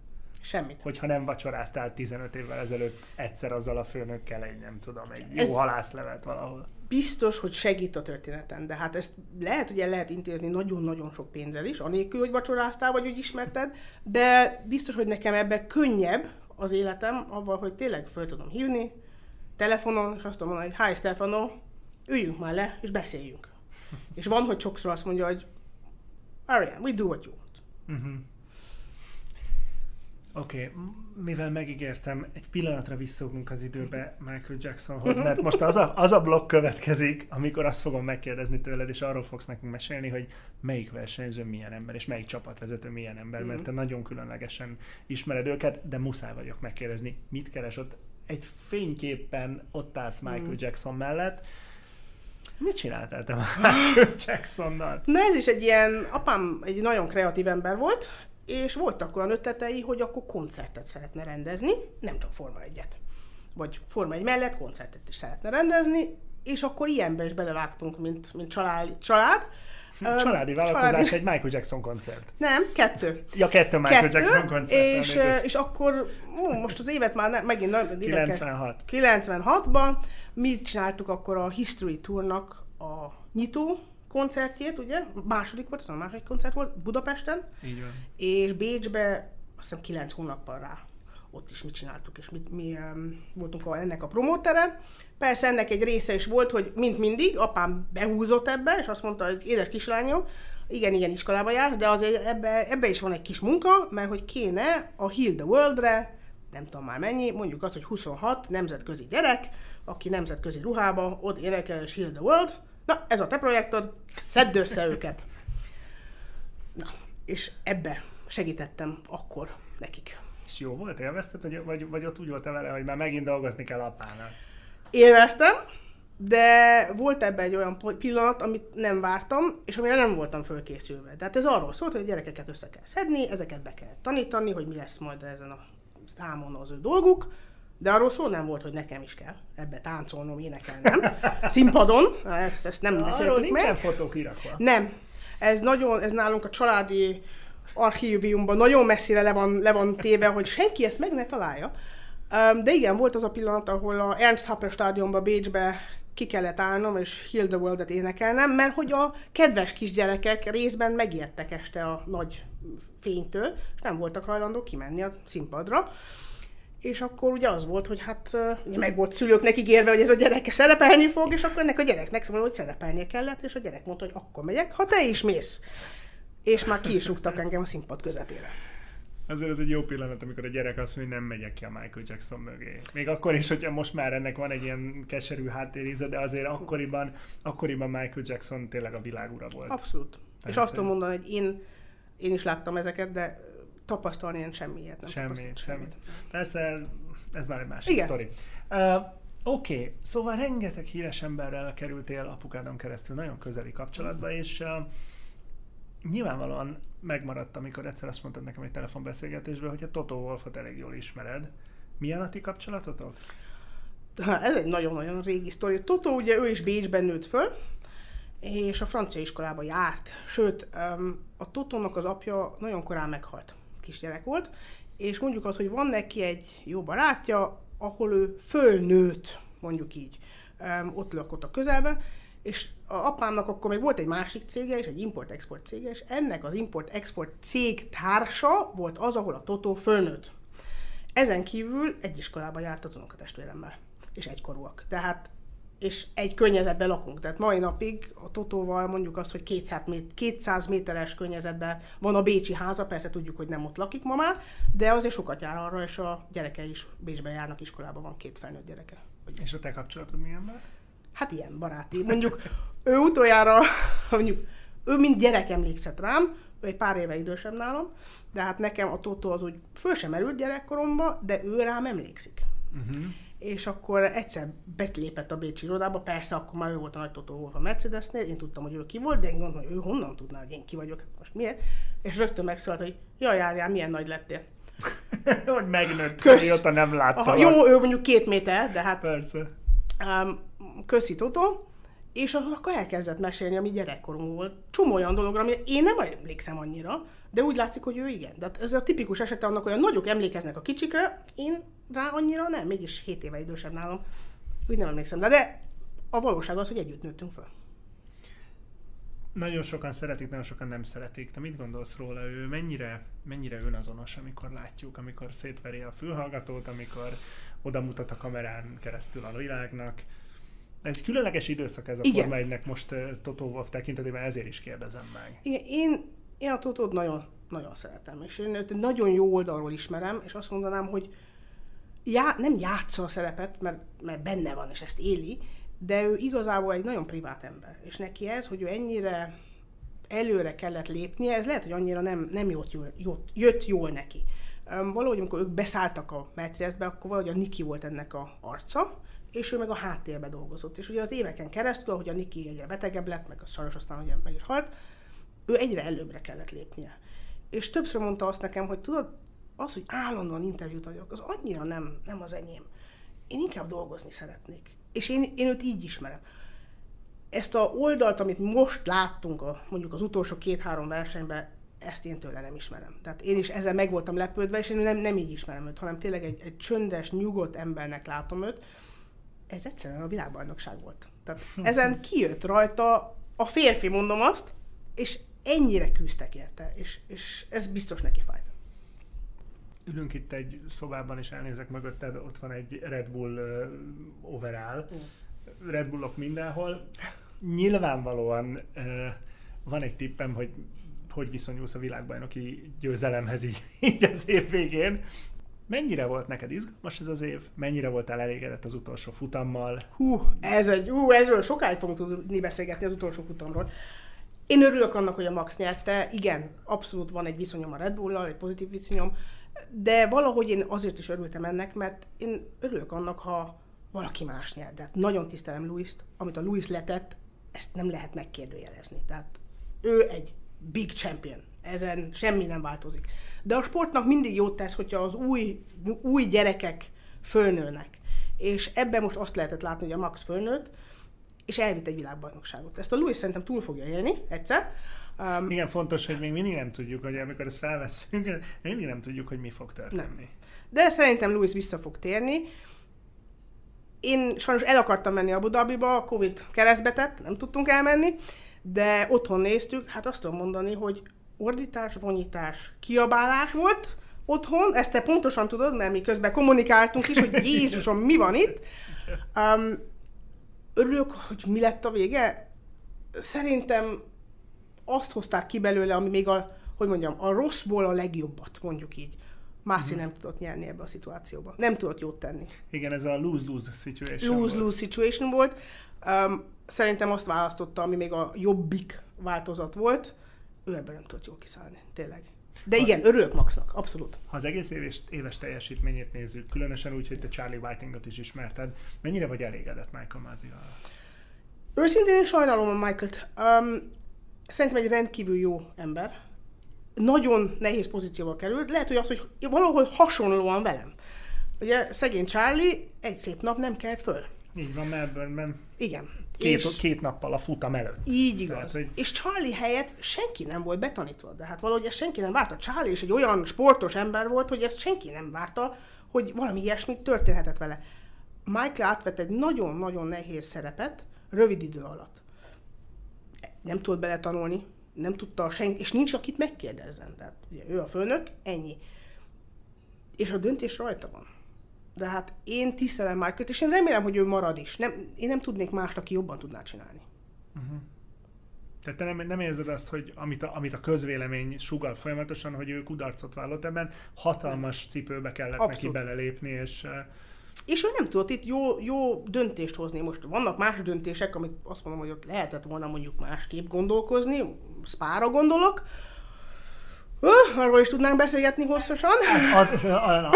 Semmit.
Hogyha nem vacsoráztál 15 évvel ezelőtt egyszer azzal a főnökkel egy, nem tudom, egy jó ez halászlevet valahol.
Biztos, hogy segít a történeten, de hát ezt lehet, hogy el lehet intézni nagyon-nagyon sok pénzzel is, anélkül, hogy vacsoráztál, vagy hogy ismerted, de biztos, hogy nekem ebbe könnyebb az életem, avval, hogy tényleg föl tudom hívni, telefonon, és azt tudom mondani, hogy hi Stefano, üljünk már le, és beszéljünk. [laughs] és van, hogy sokszor azt mondja, hogy Ariane, we do what you want. Uh-huh.
Oké, okay. mivel megígértem, egy pillanatra visszaugrunk az időbe Michael Jacksonhoz, mert most az a, az a blokk következik, amikor azt fogom megkérdezni tőled, és arról fogsz nekünk mesélni, hogy melyik versenyző milyen ember, és melyik csapatvezető milyen ember, mert te nagyon különlegesen ismered őket, de muszáj vagyok megkérdezni, mit keres ott? Egy fényképpen ott állsz Michael Jackson mellett, Mit csináltál te [laughs] Michael Jacksonnal?
Na ez is egy ilyen, apám egy nagyon kreatív ember volt, és voltak olyan ötletei, hogy akkor koncertet szeretne rendezni, nem csak Forma 1 Vagy Forma 1 mellett koncertet is szeretne rendezni, és akkor ilyenbe is belevágtunk, mint, mint család. család.
Családi vállalkozás családi... egy Michael Jackson koncert.
Nem, kettő.
Ja, kettő Michael kettő, Jackson koncert.
És, és akkor ó, most az évet már ne, megint...
96.
96-ban mi csináltuk akkor a History Tournak a nyitó koncertjét, ugye? Második volt, az a második koncert volt Budapesten.
Így van.
És Bécsbe azt hiszem kilenc hónappal rá ott is mit csináltuk, és mit, mi um, voltunk a, ennek a promótere. Persze ennek egy része is volt, hogy mint mindig, apám behúzott ebbe, és azt mondta, hogy édes kislányom, igen, igen, iskolába jár, de azért ebbe, ebbe is van egy kis munka, mert hogy kéne a Heal the World-re, nem tudom már mennyi, mondjuk azt, hogy 26 nemzetközi gyerek, aki nemzetközi ruhába ott énekel és Heal the World, Na, ez a te projektod, szedd össze őket. Na, és ebbe segítettem akkor nekik.
És jó volt? Élvezted, vagy, vagy, vagy ott úgy volt vele, hogy már megint dolgozni kell apának?
Élveztem, de volt ebben egy olyan pillanat, amit nem vártam, és amire nem voltam fölkészülve. Tehát ez arról szólt, hogy a gyerekeket össze kell szedni, ezeket be kell tanítani, hogy mi lesz majd ezen a számon az ő dolguk, de arról szó nem volt, hogy nekem is kell ebbe táncolnom, énekelnem. Színpadon, ezt, ezt nem beszéltük
meg. nincsen fotók irakva.
Nem. Ez nagyon, ez nálunk a családi archíviumban nagyon messzire le van, le van téve, hogy senki ezt meg ne találja. De igen, volt az a pillanat, ahol a Ernst Happel stadionba Bécsbe ki kellett állnom, és Heal the World-et énekelnem, mert hogy a kedves kisgyerekek részben megijedtek este a nagy fénytől, és nem voltak hajlandók kimenni a színpadra. És akkor ugye az volt, hogy hát ugye meg volt szülőknek ígérve, hogy ez a gyereke szerepelni fog, és akkor ennek a gyereknek szóval, hogy szerepelnie kellett, és a gyerek mondta, hogy akkor megyek, ha te is mész. És már ki is rúgtak engem a színpad közepére.
Azért ez egy jó pillanat, amikor a gyerek azt mondja, hogy nem megyek ki a Michael Jackson mögé. Még akkor is, hogyha most már ennek van egy ilyen keserű háttéríze, de azért akkoriban, akkoriban Michael Jackson tényleg a világura volt.
Abszolút. Tehát, és azt tudom mondani, hogy én, én is láttam ezeket, de tapasztalni én semmiért nem
Semmi, semmi. Semmit. Persze, ez már egy másik Igen. sztori. Uh, Oké, okay, szóval rengeteg híres emberrel kerültél apukádon keresztül nagyon közeli kapcsolatba, és uh, nyilvánvalóan megmaradt, amikor egyszer azt mondtad nekem egy telefonbeszélgetésben, hogy a Toto Wolfot elég jól ismered. Milyen a ti kapcsolatotok?
Ha, ez egy nagyon-nagyon régi sztori. Toto ugye ő is Bécsben nőtt föl, és a francia iskolába járt. Sőt, a Totónak az apja nagyon korán meghalt. Kisgyerek volt, és mondjuk az, hogy van neki egy jó barátja, ahol ő fölnőtt, mondjuk így. Ott lakott a közelben, és a apámnak akkor még volt egy másik cége, és egy import-export cége, és ennek az import-export cég társa volt az, ahol a Totó fölnőtt. Ezen kívül egy iskolába járt a testvéremmel, és egykorúak. Tehát és egy környezetben lakunk. Tehát mai napig a Totóval mondjuk azt, hogy 200, mét, 200 méteres környezetben van a Bécsi háza, persze tudjuk, hogy nem ott lakik ma már, de azért sokat jár arra, és a gyerekei is Bécsben járnak iskolába, van két felnőtt gyereke.
És a te kapcsolatod milyen van?
hát ilyen baráti. Mondjuk ő utoljára, [laughs] mondjuk ő mint gyerek emlékszett rám, ő egy pár éve idősebb nálam, de hát nekem a Toto az úgy föl sem merült gyerekkoromba, de ő rám emlékszik. Uh-huh. És akkor egyszer betlépett a Bécsi irodába, persze akkor már ő volt a nagy Toto volt a Mercedesnél, én tudtam, hogy ő ki volt, de én gondolom, hogy ő honnan tudná, hogy én ki vagyok, most miért? És rögtön megszólalt, hogy jaj, járjál, milyen nagy lettél. [laughs]
hogy megnőtt, Kösz. mióta nem láttam.
Jó, ő mondjuk két méter, de hát...
Persze.
Um, köszi Toto, és akkor elkezdett mesélni, ami gyerekkorunk volt. Csomó olyan dologra, ami én nem emlékszem annyira, de úgy látszik, hogy ő igen. De ez a tipikus esete annak, hogy a nagyok emlékeznek a kicsikre, én rá annyira nem, mégis 7 éve idősebb nálam. Úgy nem emlékszem. De, de a valóság az, hogy együtt nőttünk fel.
Nagyon sokan szeretik, nagyon sokan nem szeretik. Te mit gondolsz róla? Ő mennyire, mennyire önazonos, amikor látjuk, amikor szétveri a fülhallgatót, amikor oda mutat a kamerán keresztül a világnak? Egy különleges időszak ez a Igen. 1 most uh, Toto Wolf tekintetében, ezért is kérdezem meg.
Igen, én, én a Totót nagyon, nagyon szeretem, és én őt nagyon jó oldalról ismerem, és azt mondanám, hogy já, nem játsza a szerepet, mert, mert benne van, és ezt éli, de ő igazából egy nagyon privát ember. És neki ez, hogy ő ennyire előre kellett lépnie, ez lehet, hogy annyira nem, nem jött, jött, jött jól neki. Um, valahogy, amikor ők beszálltak a Mercedesbe, akkor valahogy a Niki volt ennek a arca, és ő meg a háttérbe dolgozott. És ugye az éveken keresztül, ahogy a Niki egyre betegebb lett, meg az sajnos aztán ugye meg is halt, ő egyre előbbre kellett lépnie. És többször mondta azt nekem, hogy tudod, az, hogy állandóan interjút adok, az annyira nem, nem az enyém. Én inkább dolgozni szeretnék. És én, én őt így ismerem. Ezt a oldalt, amit most láttunk a, mondjuk az utolsó két-három versenyben, ezt én tőle nem ismerem. Tehát én is ezzel meg voltam lepődve, és én nem, nem így ismerem őt, hanem tényleg egy, egy csöndes, nyugodt embernek látom őt, ez egyszerűen a világbajnokság volt. Tehát ezen kijött rajta a férfi, mondom azt, és ennyire küzdtek érte, és, és ez biztos neki fájt.
Ülünk itt egy szobában, és elnézek mögötted, ott van egy Red Bull uh, overall, mm. Red Bullok mindenhol. Nyilvánvalóan uh, van egy tippem, hogy hogy viszonyulsz a világbajnoki győzelemhez így, így az év végén. Mennyire volt neked izgalmas ez az év? Mennyire voltál elégedett az utolsó futammal?
Hú, ez egy, hú, ezről sokáig fogunk tudni beszélgetni az utolsó futamról. Én örülök annak, hogy a Max nyerte. Igen, abszolút van egy viszonyom a Red Bull-lal, egy pozitív viszonyom, de valahogy én azért is örültem ennek, mert én örülök annak, ha valaki más nyer. De nagyon tisztelem Louis-t, amit a Louis letett, ezt nem lehet megkérdőjelezni. Tehát ő egy big champion. Ezen semmi nem változik. De a sportnak mindig jót tesz, hogyha az új, új gyerekek fölnőnek. És ebben most azt lehetett látni, hogy a Max fölnőtt, és elvitt egy világbajnokságot. Ezt a Louis szerintem túl fogja élni egyszer.
Um, Igen, fontos, hogy még mindig nem tudjuk, hogy amikor ezt felveszünk, mindig nem tudjuk, hogy mi fog történni. Nem.
De szerintem Louis vissza fog térni. Én sajnos el akartam menni Abu Dhabiba, a Covid keresztbetett, nem tudtunk elmenni, de otthon néztük, hát azt tudom mondani, hogy ordítás, vonyítás, kiabálás volt otthon, ezt te pontosan tudod, mert mi közben kommunikáltunk is, hogy [laughs] Jézusom, mi van itt. Um, örülök, hogy mi lett a vége. Szerintem azt hozták ki belőle, ami még a, hogy mondjam, a rosszból a legjobbat, mondjuk így. Mászi uh-huh. nem tudott nyerni ebbe a szituációba. Nem tudott jót tenni.
Igen, ez a lose-lose situation
Lose-lose situation volt. Um, szerintem azt választotta, ami még a jobbik változat volt. Ő ebben nem tudott jól kiszállni, tényleg. De ha, igen, örülök Maxnak, abszolút.
Ha az egész éves, éves teljesítményét nézzük, különösen úgy, hogy te Charlie Whitingot is ismerted, mennyire vagy elégedett Michael Mazival?
Őszintén sajnálom a Michael-t. Um, szerintem egy rendkívül jó ember. Nagyon nehéz pozícióba került. Lehet, hogy az, hogy valahol hasonlóan velem. Ugye szegény Charlie egy szép nap nem kell föl.
Így van, Melbourneben.
Igen.
Két, és két nappal a futam előtt.
Így igaz. Tehát, hogy... És Charlie helyett senki nem volt betanítva. De hát valahogy ezt senki nem várta. Charlie is egy olyan sportos ember volt, hogy ezt senki nem várta, hogy valami ilyesmi történhetett vele. Michael átvett egy nagyon-nagyon nehéz szerepet rövid idő alatt nem tudott beletanulni, nem tudta senki, és nincs, akit megkérdezzen. Tehát ugye ő a főnök, ennyi. És a döntés rajta van. De hát én tisztelem Michael-t, és én remélem, hogy ő marad is. Nem, én nem tudnék mást, aki jobban tudná csinálni. Uh-huh.
Tehát te nem, nem érzed azt, hogy amit a, amit a közvélemény sugal folyamatosan, hogy ő kudarcot vállott ebben, hatalmas cipőbe kellett Abszolút. neki belelépni, és
és ő nem tudott itt jó, jó döntést hozni. Most vannak más döntések, amit azt mondom, hogy ott lehetett volna mondjuk másképp gondolkozni, spára gondolok, Uh, arról is tudnánk beszélgetni hosszasan.
Az, az,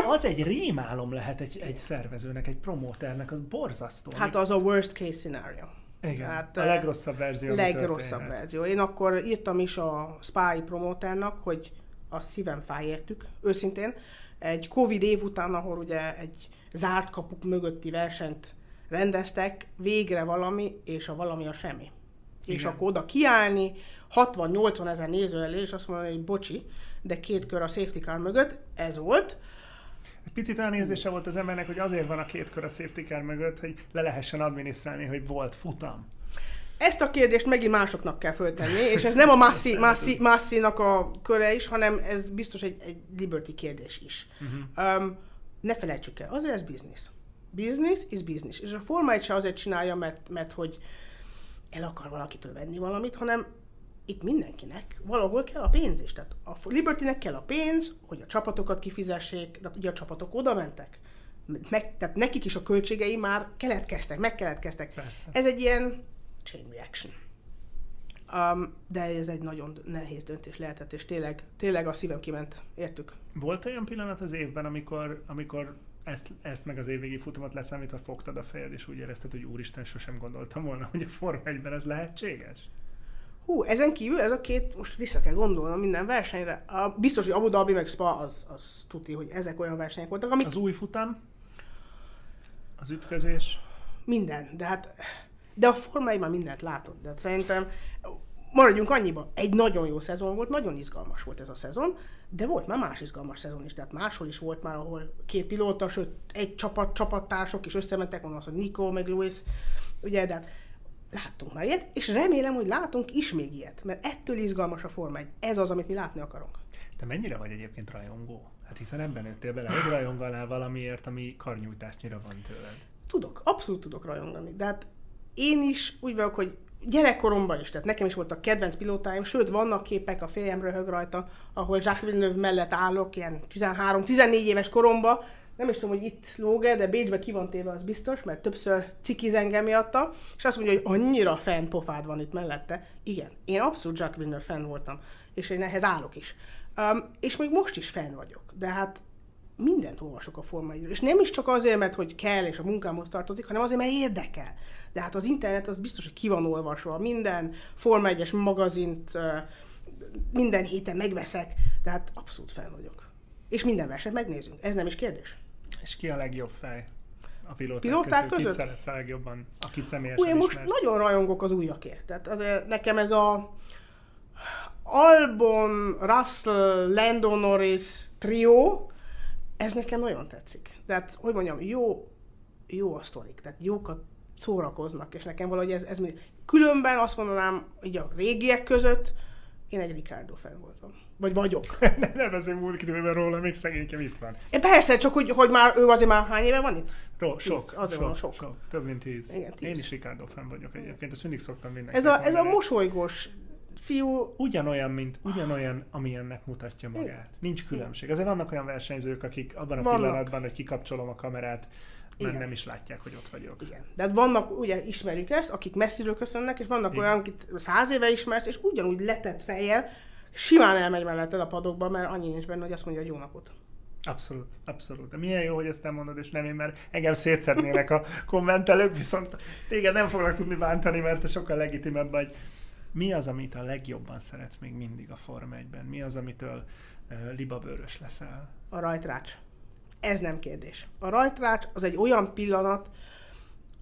az egy rémálom lehet egy, egy szervezőnek, egy promóternek, az borzasztó.
Hát az a worst case scenario.
Igen, hát, a legrosszabb verzió.
Legrosszabb verzió. Én akkor írtam is a Spy promóternak, hogy a szívem fáj értük, őszintén. Egy Covid év után, ahol ugye egy zárt kapuk mögötti versenyt rendeztek, végre valami, és a valami a semmi. Igen. És akkor oda kiállni, 60-80 ezer néző elé, és azt mondani, hogy bocsi, de két kör a safety car mögött, ez volt.
Egy picit olyan érzése volt az embernek, hogy azért van a két kör a safety car mögött, hogy le lehessen adminisztrálni, hogy volt futam.
Ezt a kérdést megint másoknak kell föltenni, és ez nem a Massi, Massi, Massi-nak a köre is, hanem ez biztos egy, egy Liberty kérdés is. Uh-huh. Um, ne felejtsük el, azért ez biznisz. Business is business. És a Forma 1 se azért csinálja, mert, mert hogy el akar valakitől venni valamit, hanem itt mindenkinek valahol kell a pénz is. Tehát a Libertynek kell a pénz, hogy a csapatokat kifizessék, de ugye a csapatok oda mentek. Meg, tehát nekik is a költségei már keletkeztek, megkeletkeztek. Persze. Ez egy ilyen chain reaction. Um, de ez egy nagyon nehéz döntés lehetett, és tényleg, tényleg a szívem kiment, értük.
Volt olyan pillanat az évben, amikor, amikor ezt, ezt meg az évvégi futamot leszámítva fogtad a fejed, és úgy érezted, hogy úristen, sosem gondoltam volna, hogy a Forma 1-ben ez lehetséges?
Hú, ezen kívül ez a két, most vissza kell gondolnom minden versenyre. A, biztos, hogy Abu Dhabi meg Spa, az, az tuti, hogy ezek olyan versenyek voltak, amik...
Az új futam? Az ütközés?
Minden, de hát de a Forma már mindent látott, de szerintem maradjunk annyiba, egy nagyon jó szezon volt, nagyon izgalmas volt ez a szezon, de volt már más izgalmas szezon is, tehát máshol is volt már, ahol két pilóta, sőt egy csapat, csapattársok is összementek, mondom azt, hogy Nico meg Lewis, ugye, de láttunk már ilyet, és remélem, hogy látunk is még ilyet, mert ettől izgalmas a Forma 1. Ez az, amit mi látni akarunk.
Te mennyire vagy egyébként rajongó? Hát hiszen ebben nőttél bele, hogy rajonganál valamiért, ami karnyújtásnyira van tőled.
Tudok, abszolút tudok rajongani, de hát én is úgy vagyok, hogy gyerekkoromban is, tehát nekem is voltak kedvenc pilótáim, sőt vannak képek, a fejem röhög rajta, ahol Jacques Villeneuve mellett állok, ilyen 13-14 éves koromban, nem is tudom, hogy itt lóge, de Bécsbe ki van téve, az biztos, mert többször cikiz engem miatta, és azt mondja, hogy annyira fenn pofád van itt mellette. Igen, én abszolút Jacques Villeneuve fenn voltam, és én ehhez állok is. Um, és még most is fenn vagyok, de hát mindent olvasok a Forma és nem is csak azért, mert hogy kell és a munkámhoz tartozik, hanem azért, mert érdekel. De hát az internet az biztos, hogy ki van olvasva. Minden Forma 1-es magazint minden héten megveszek, de hát abszolút fel vagyok. És minden versenyt megnézünk. Ez nem is kérdés.
És ki a legjobb fej? a pilóták,
Pilóták
közül?
között?
Kit szeretsz a legjobban, akit személyesen
Ugye most
ismersz?
nagyon rajongok az újakért. Tehát azért nekem ez a Albon, Russell, Lando Norris trió, ez nekem nagyon tetszik. Tehát, hogy mondjam, jó, jó a sztorik, tehát jókat szórakoznak, és nekem valahogy ez, ez mind- Különben azt mondanám, így a régiek között, én egy Ricardo fan voltam. Vagy vagyok. [laughs]
ne, ne beszéljünk múlt időben róla, még szegénykem itt van.
É, Persze, csak hogy, hogy már ő azért már hány éve van itt?
Ró, sok,
Tíz, azért
sok,
van
sok,
sok.
Több mint tíz.
Igen, tíz.
Én is Ricardo fan vagyok egyébként, ezt mindig szoktam mindenkinek
Ez a, ez a mosolygós fiú,
Ugyanolyan, mint ugyanolyan, amilyennek mutatja magát. Nincs különbség. Azért vannak olyan versenyzők, akik abban a
Vannak.
pillanatban, hogy kikapcsolom a kamerát, már
Igen.
nem is látják, hogy ott vagyok.
Igen. De hát vannak, ugye ismerjük ezt, akik messziről köszönnek, és vannak
Igen.
olyan, akit száz éve ismersz, és ugyanúgy letett fejjel, simán elmegy melletted a padokba, mert annyi nincs benne, hogy azt mondja, hogy jó napot.
Abszolút, abszolút. De milyen jó, hogy ezt nem mondod, és nem én, mert engem szétszednének a [laughs] kommentelők, viszont téged nem foglak tudni bántani, mert te sokkal legitimebb vagy. Mi az, amit a legjobban szeretsz még mindig a Forma 1-ben? Mi az, amitől uh, libabőrös leszel?
A rajtrács. Ez nem kérdés. A rajtrács az egy olyan pillanat,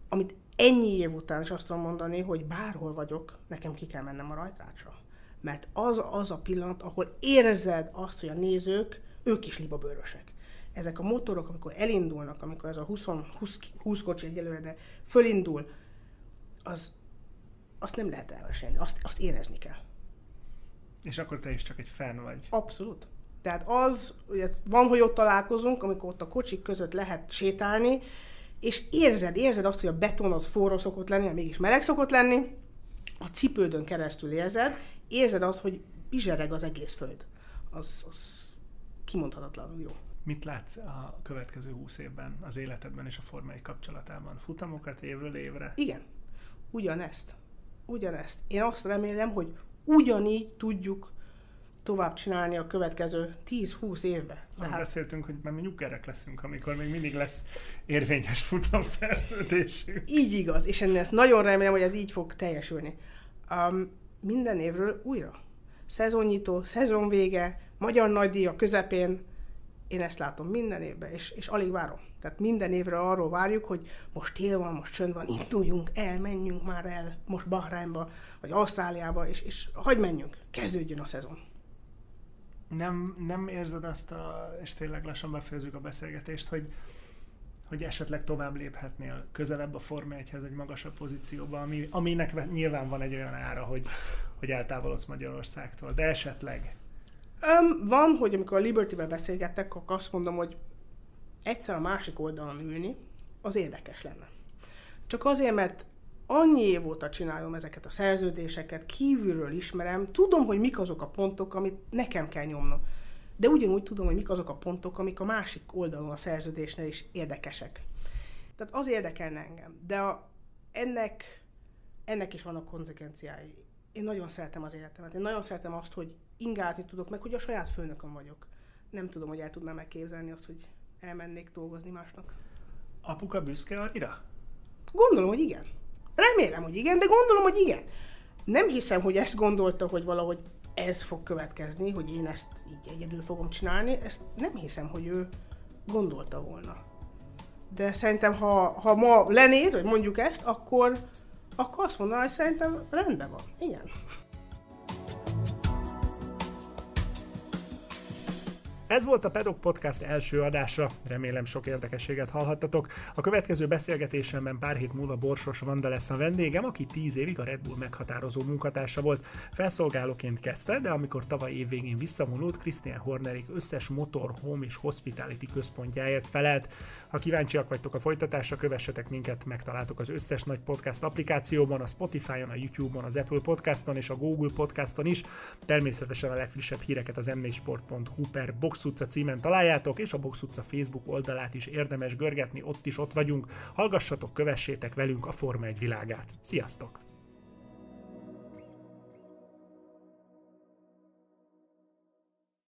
amit ennyi év után is azt tudom mondani, hogy bárhol vagyok, nekem ki kell mennem a rajtrácsra. Mert az az a pillanat, ahol érzed azt, hogy a nézők, ők is libabőrösek. Ezek a motorok, amikor elindulnak, amikor ez a 20, 20, 20 kocsi egyelőre, de fölindul, az, azt nem lehet elveselni, azt, azt érezni kell.
És akkor te is csak egy fan vagy.
Abszolút. Tehát az, ugye van, hogy ott találkozunk, amikor ott a kocsik között lehet sétálni, és érzed, érzed azt, hogy a beton az forró szokott lenni, mégis meleg szokott lenni, a cipődön keresztül érzed, érzed azt, hogy bizsereg az egész föld. Az, az kimondhatatlanul jó.
Mit látsz a következő 20 évben az életedben és a formai kapcsolatában? Futamokat évről évre?
Igen, ugyanezt. Ugyanezt. Én azt remélem, hogy ugyanígy tudjuk tovább csinálni a következő 10-20 évben.
Tehát...
Tehát
beszéltünk, hogy mi nyuggerek leszünk, amikor még mindig lesz érvényes futamszerződésünk.
így igaz, és én ezt nagyon remélem, hogy ez így fog teljesülni. Um, minden évről újra. Szezonnyitó, szezonvége, magyar nagydíj a közepén, én ezt látom minden évben, és, és alig várom. Tehát minden évre arról várjuk, hogy most tél van, most csönd van, induljunk el, menjünk már el, most Bahreinba, vagy Ausztráliába, és, és hagyd menjünk, kezdődjön a szezon.
Nem, nem érzed azt, a, és tényleg lassan befejezzük a beszélgetést, hogy, hogy esetleg tovább léphetnél közelebb a Forma 1-hez egy magasabb pozícióba, ami, aminek nyilván van egy olyan ára, hogy, hogy eltávolodsz Magyarországtól, de esetleg.
Um, van, hogy amikor a Liberty-ben beszélgettek, akkor azt mondom, hogy egyszer a másik oldalon ülni, az érdekes lenne. Csak azért, mert annyi év óta csinálom ezeket a szerződéseket, kívülről ismerem, tudom, hogy mik azok a pontok, amit nekem kell nyomnom. De ugyanúgy tudom, hogy mik azok a pontok, amik a másik oldalon a szerződésnél is érdekesek. Tehát az érdekelne engem. De a, ennek, ennek is vannak konzekvenciái. Én nagyon szeretem az életemet. Én nagyon szeretem azt, hogy ingázni tudok, meg hogy a saját főnököm vagyok. Nem tudom, hogy el tudnám megképzelni azt, hogy elmennék dolgozni másnak.
Apuka büszke Arira?
Gondolom, hogy igen. Remélem, hogy igen, de gondolom, hogy igen. Nem hiszem, hogy ezt gondolta, hogy valahogy ez fog következni, hogy én ezt így egyedül fogom csinálni. Ezt nem hiszem, hogy ő gondolta volna. De szerintem, ha, ha ma lenéz, vagy mondjuk ezt, akkor, akkor azt mondaná, hogy szerintem rendben van. Igen.
Ez volt a Pedok Podcast első adása, remélem sok érdekességet hallhattatok. A következő beszélgetésemben pár hét múlva Borsos Vanda lesz a vendégem, aki 10 évig a Red Bull meghatározó munkatársa volt. Felszolgálóként kezdte, de amikor tavaly év végén visszavonult, Christian Hornerik összes motor, home és hospitality központjáért felelt. Ha kíváncsiak vagytok a folytatásra, kövessetek minket, megtaláltok az összes nagy podcast applikációban, a Spotify-on, a YouTube-on, az Apple Podcaston és a Google Podcaston is. Természetesen a legfrissebb híreket az m4sport.hu per Box utca címen találjátok, és a Box utca Facebook oldalát is érdemes görgetni, ott is ott vagyunk. Hallgassatok, kövessétek velünk a Forma 1 világát. Sziasztok!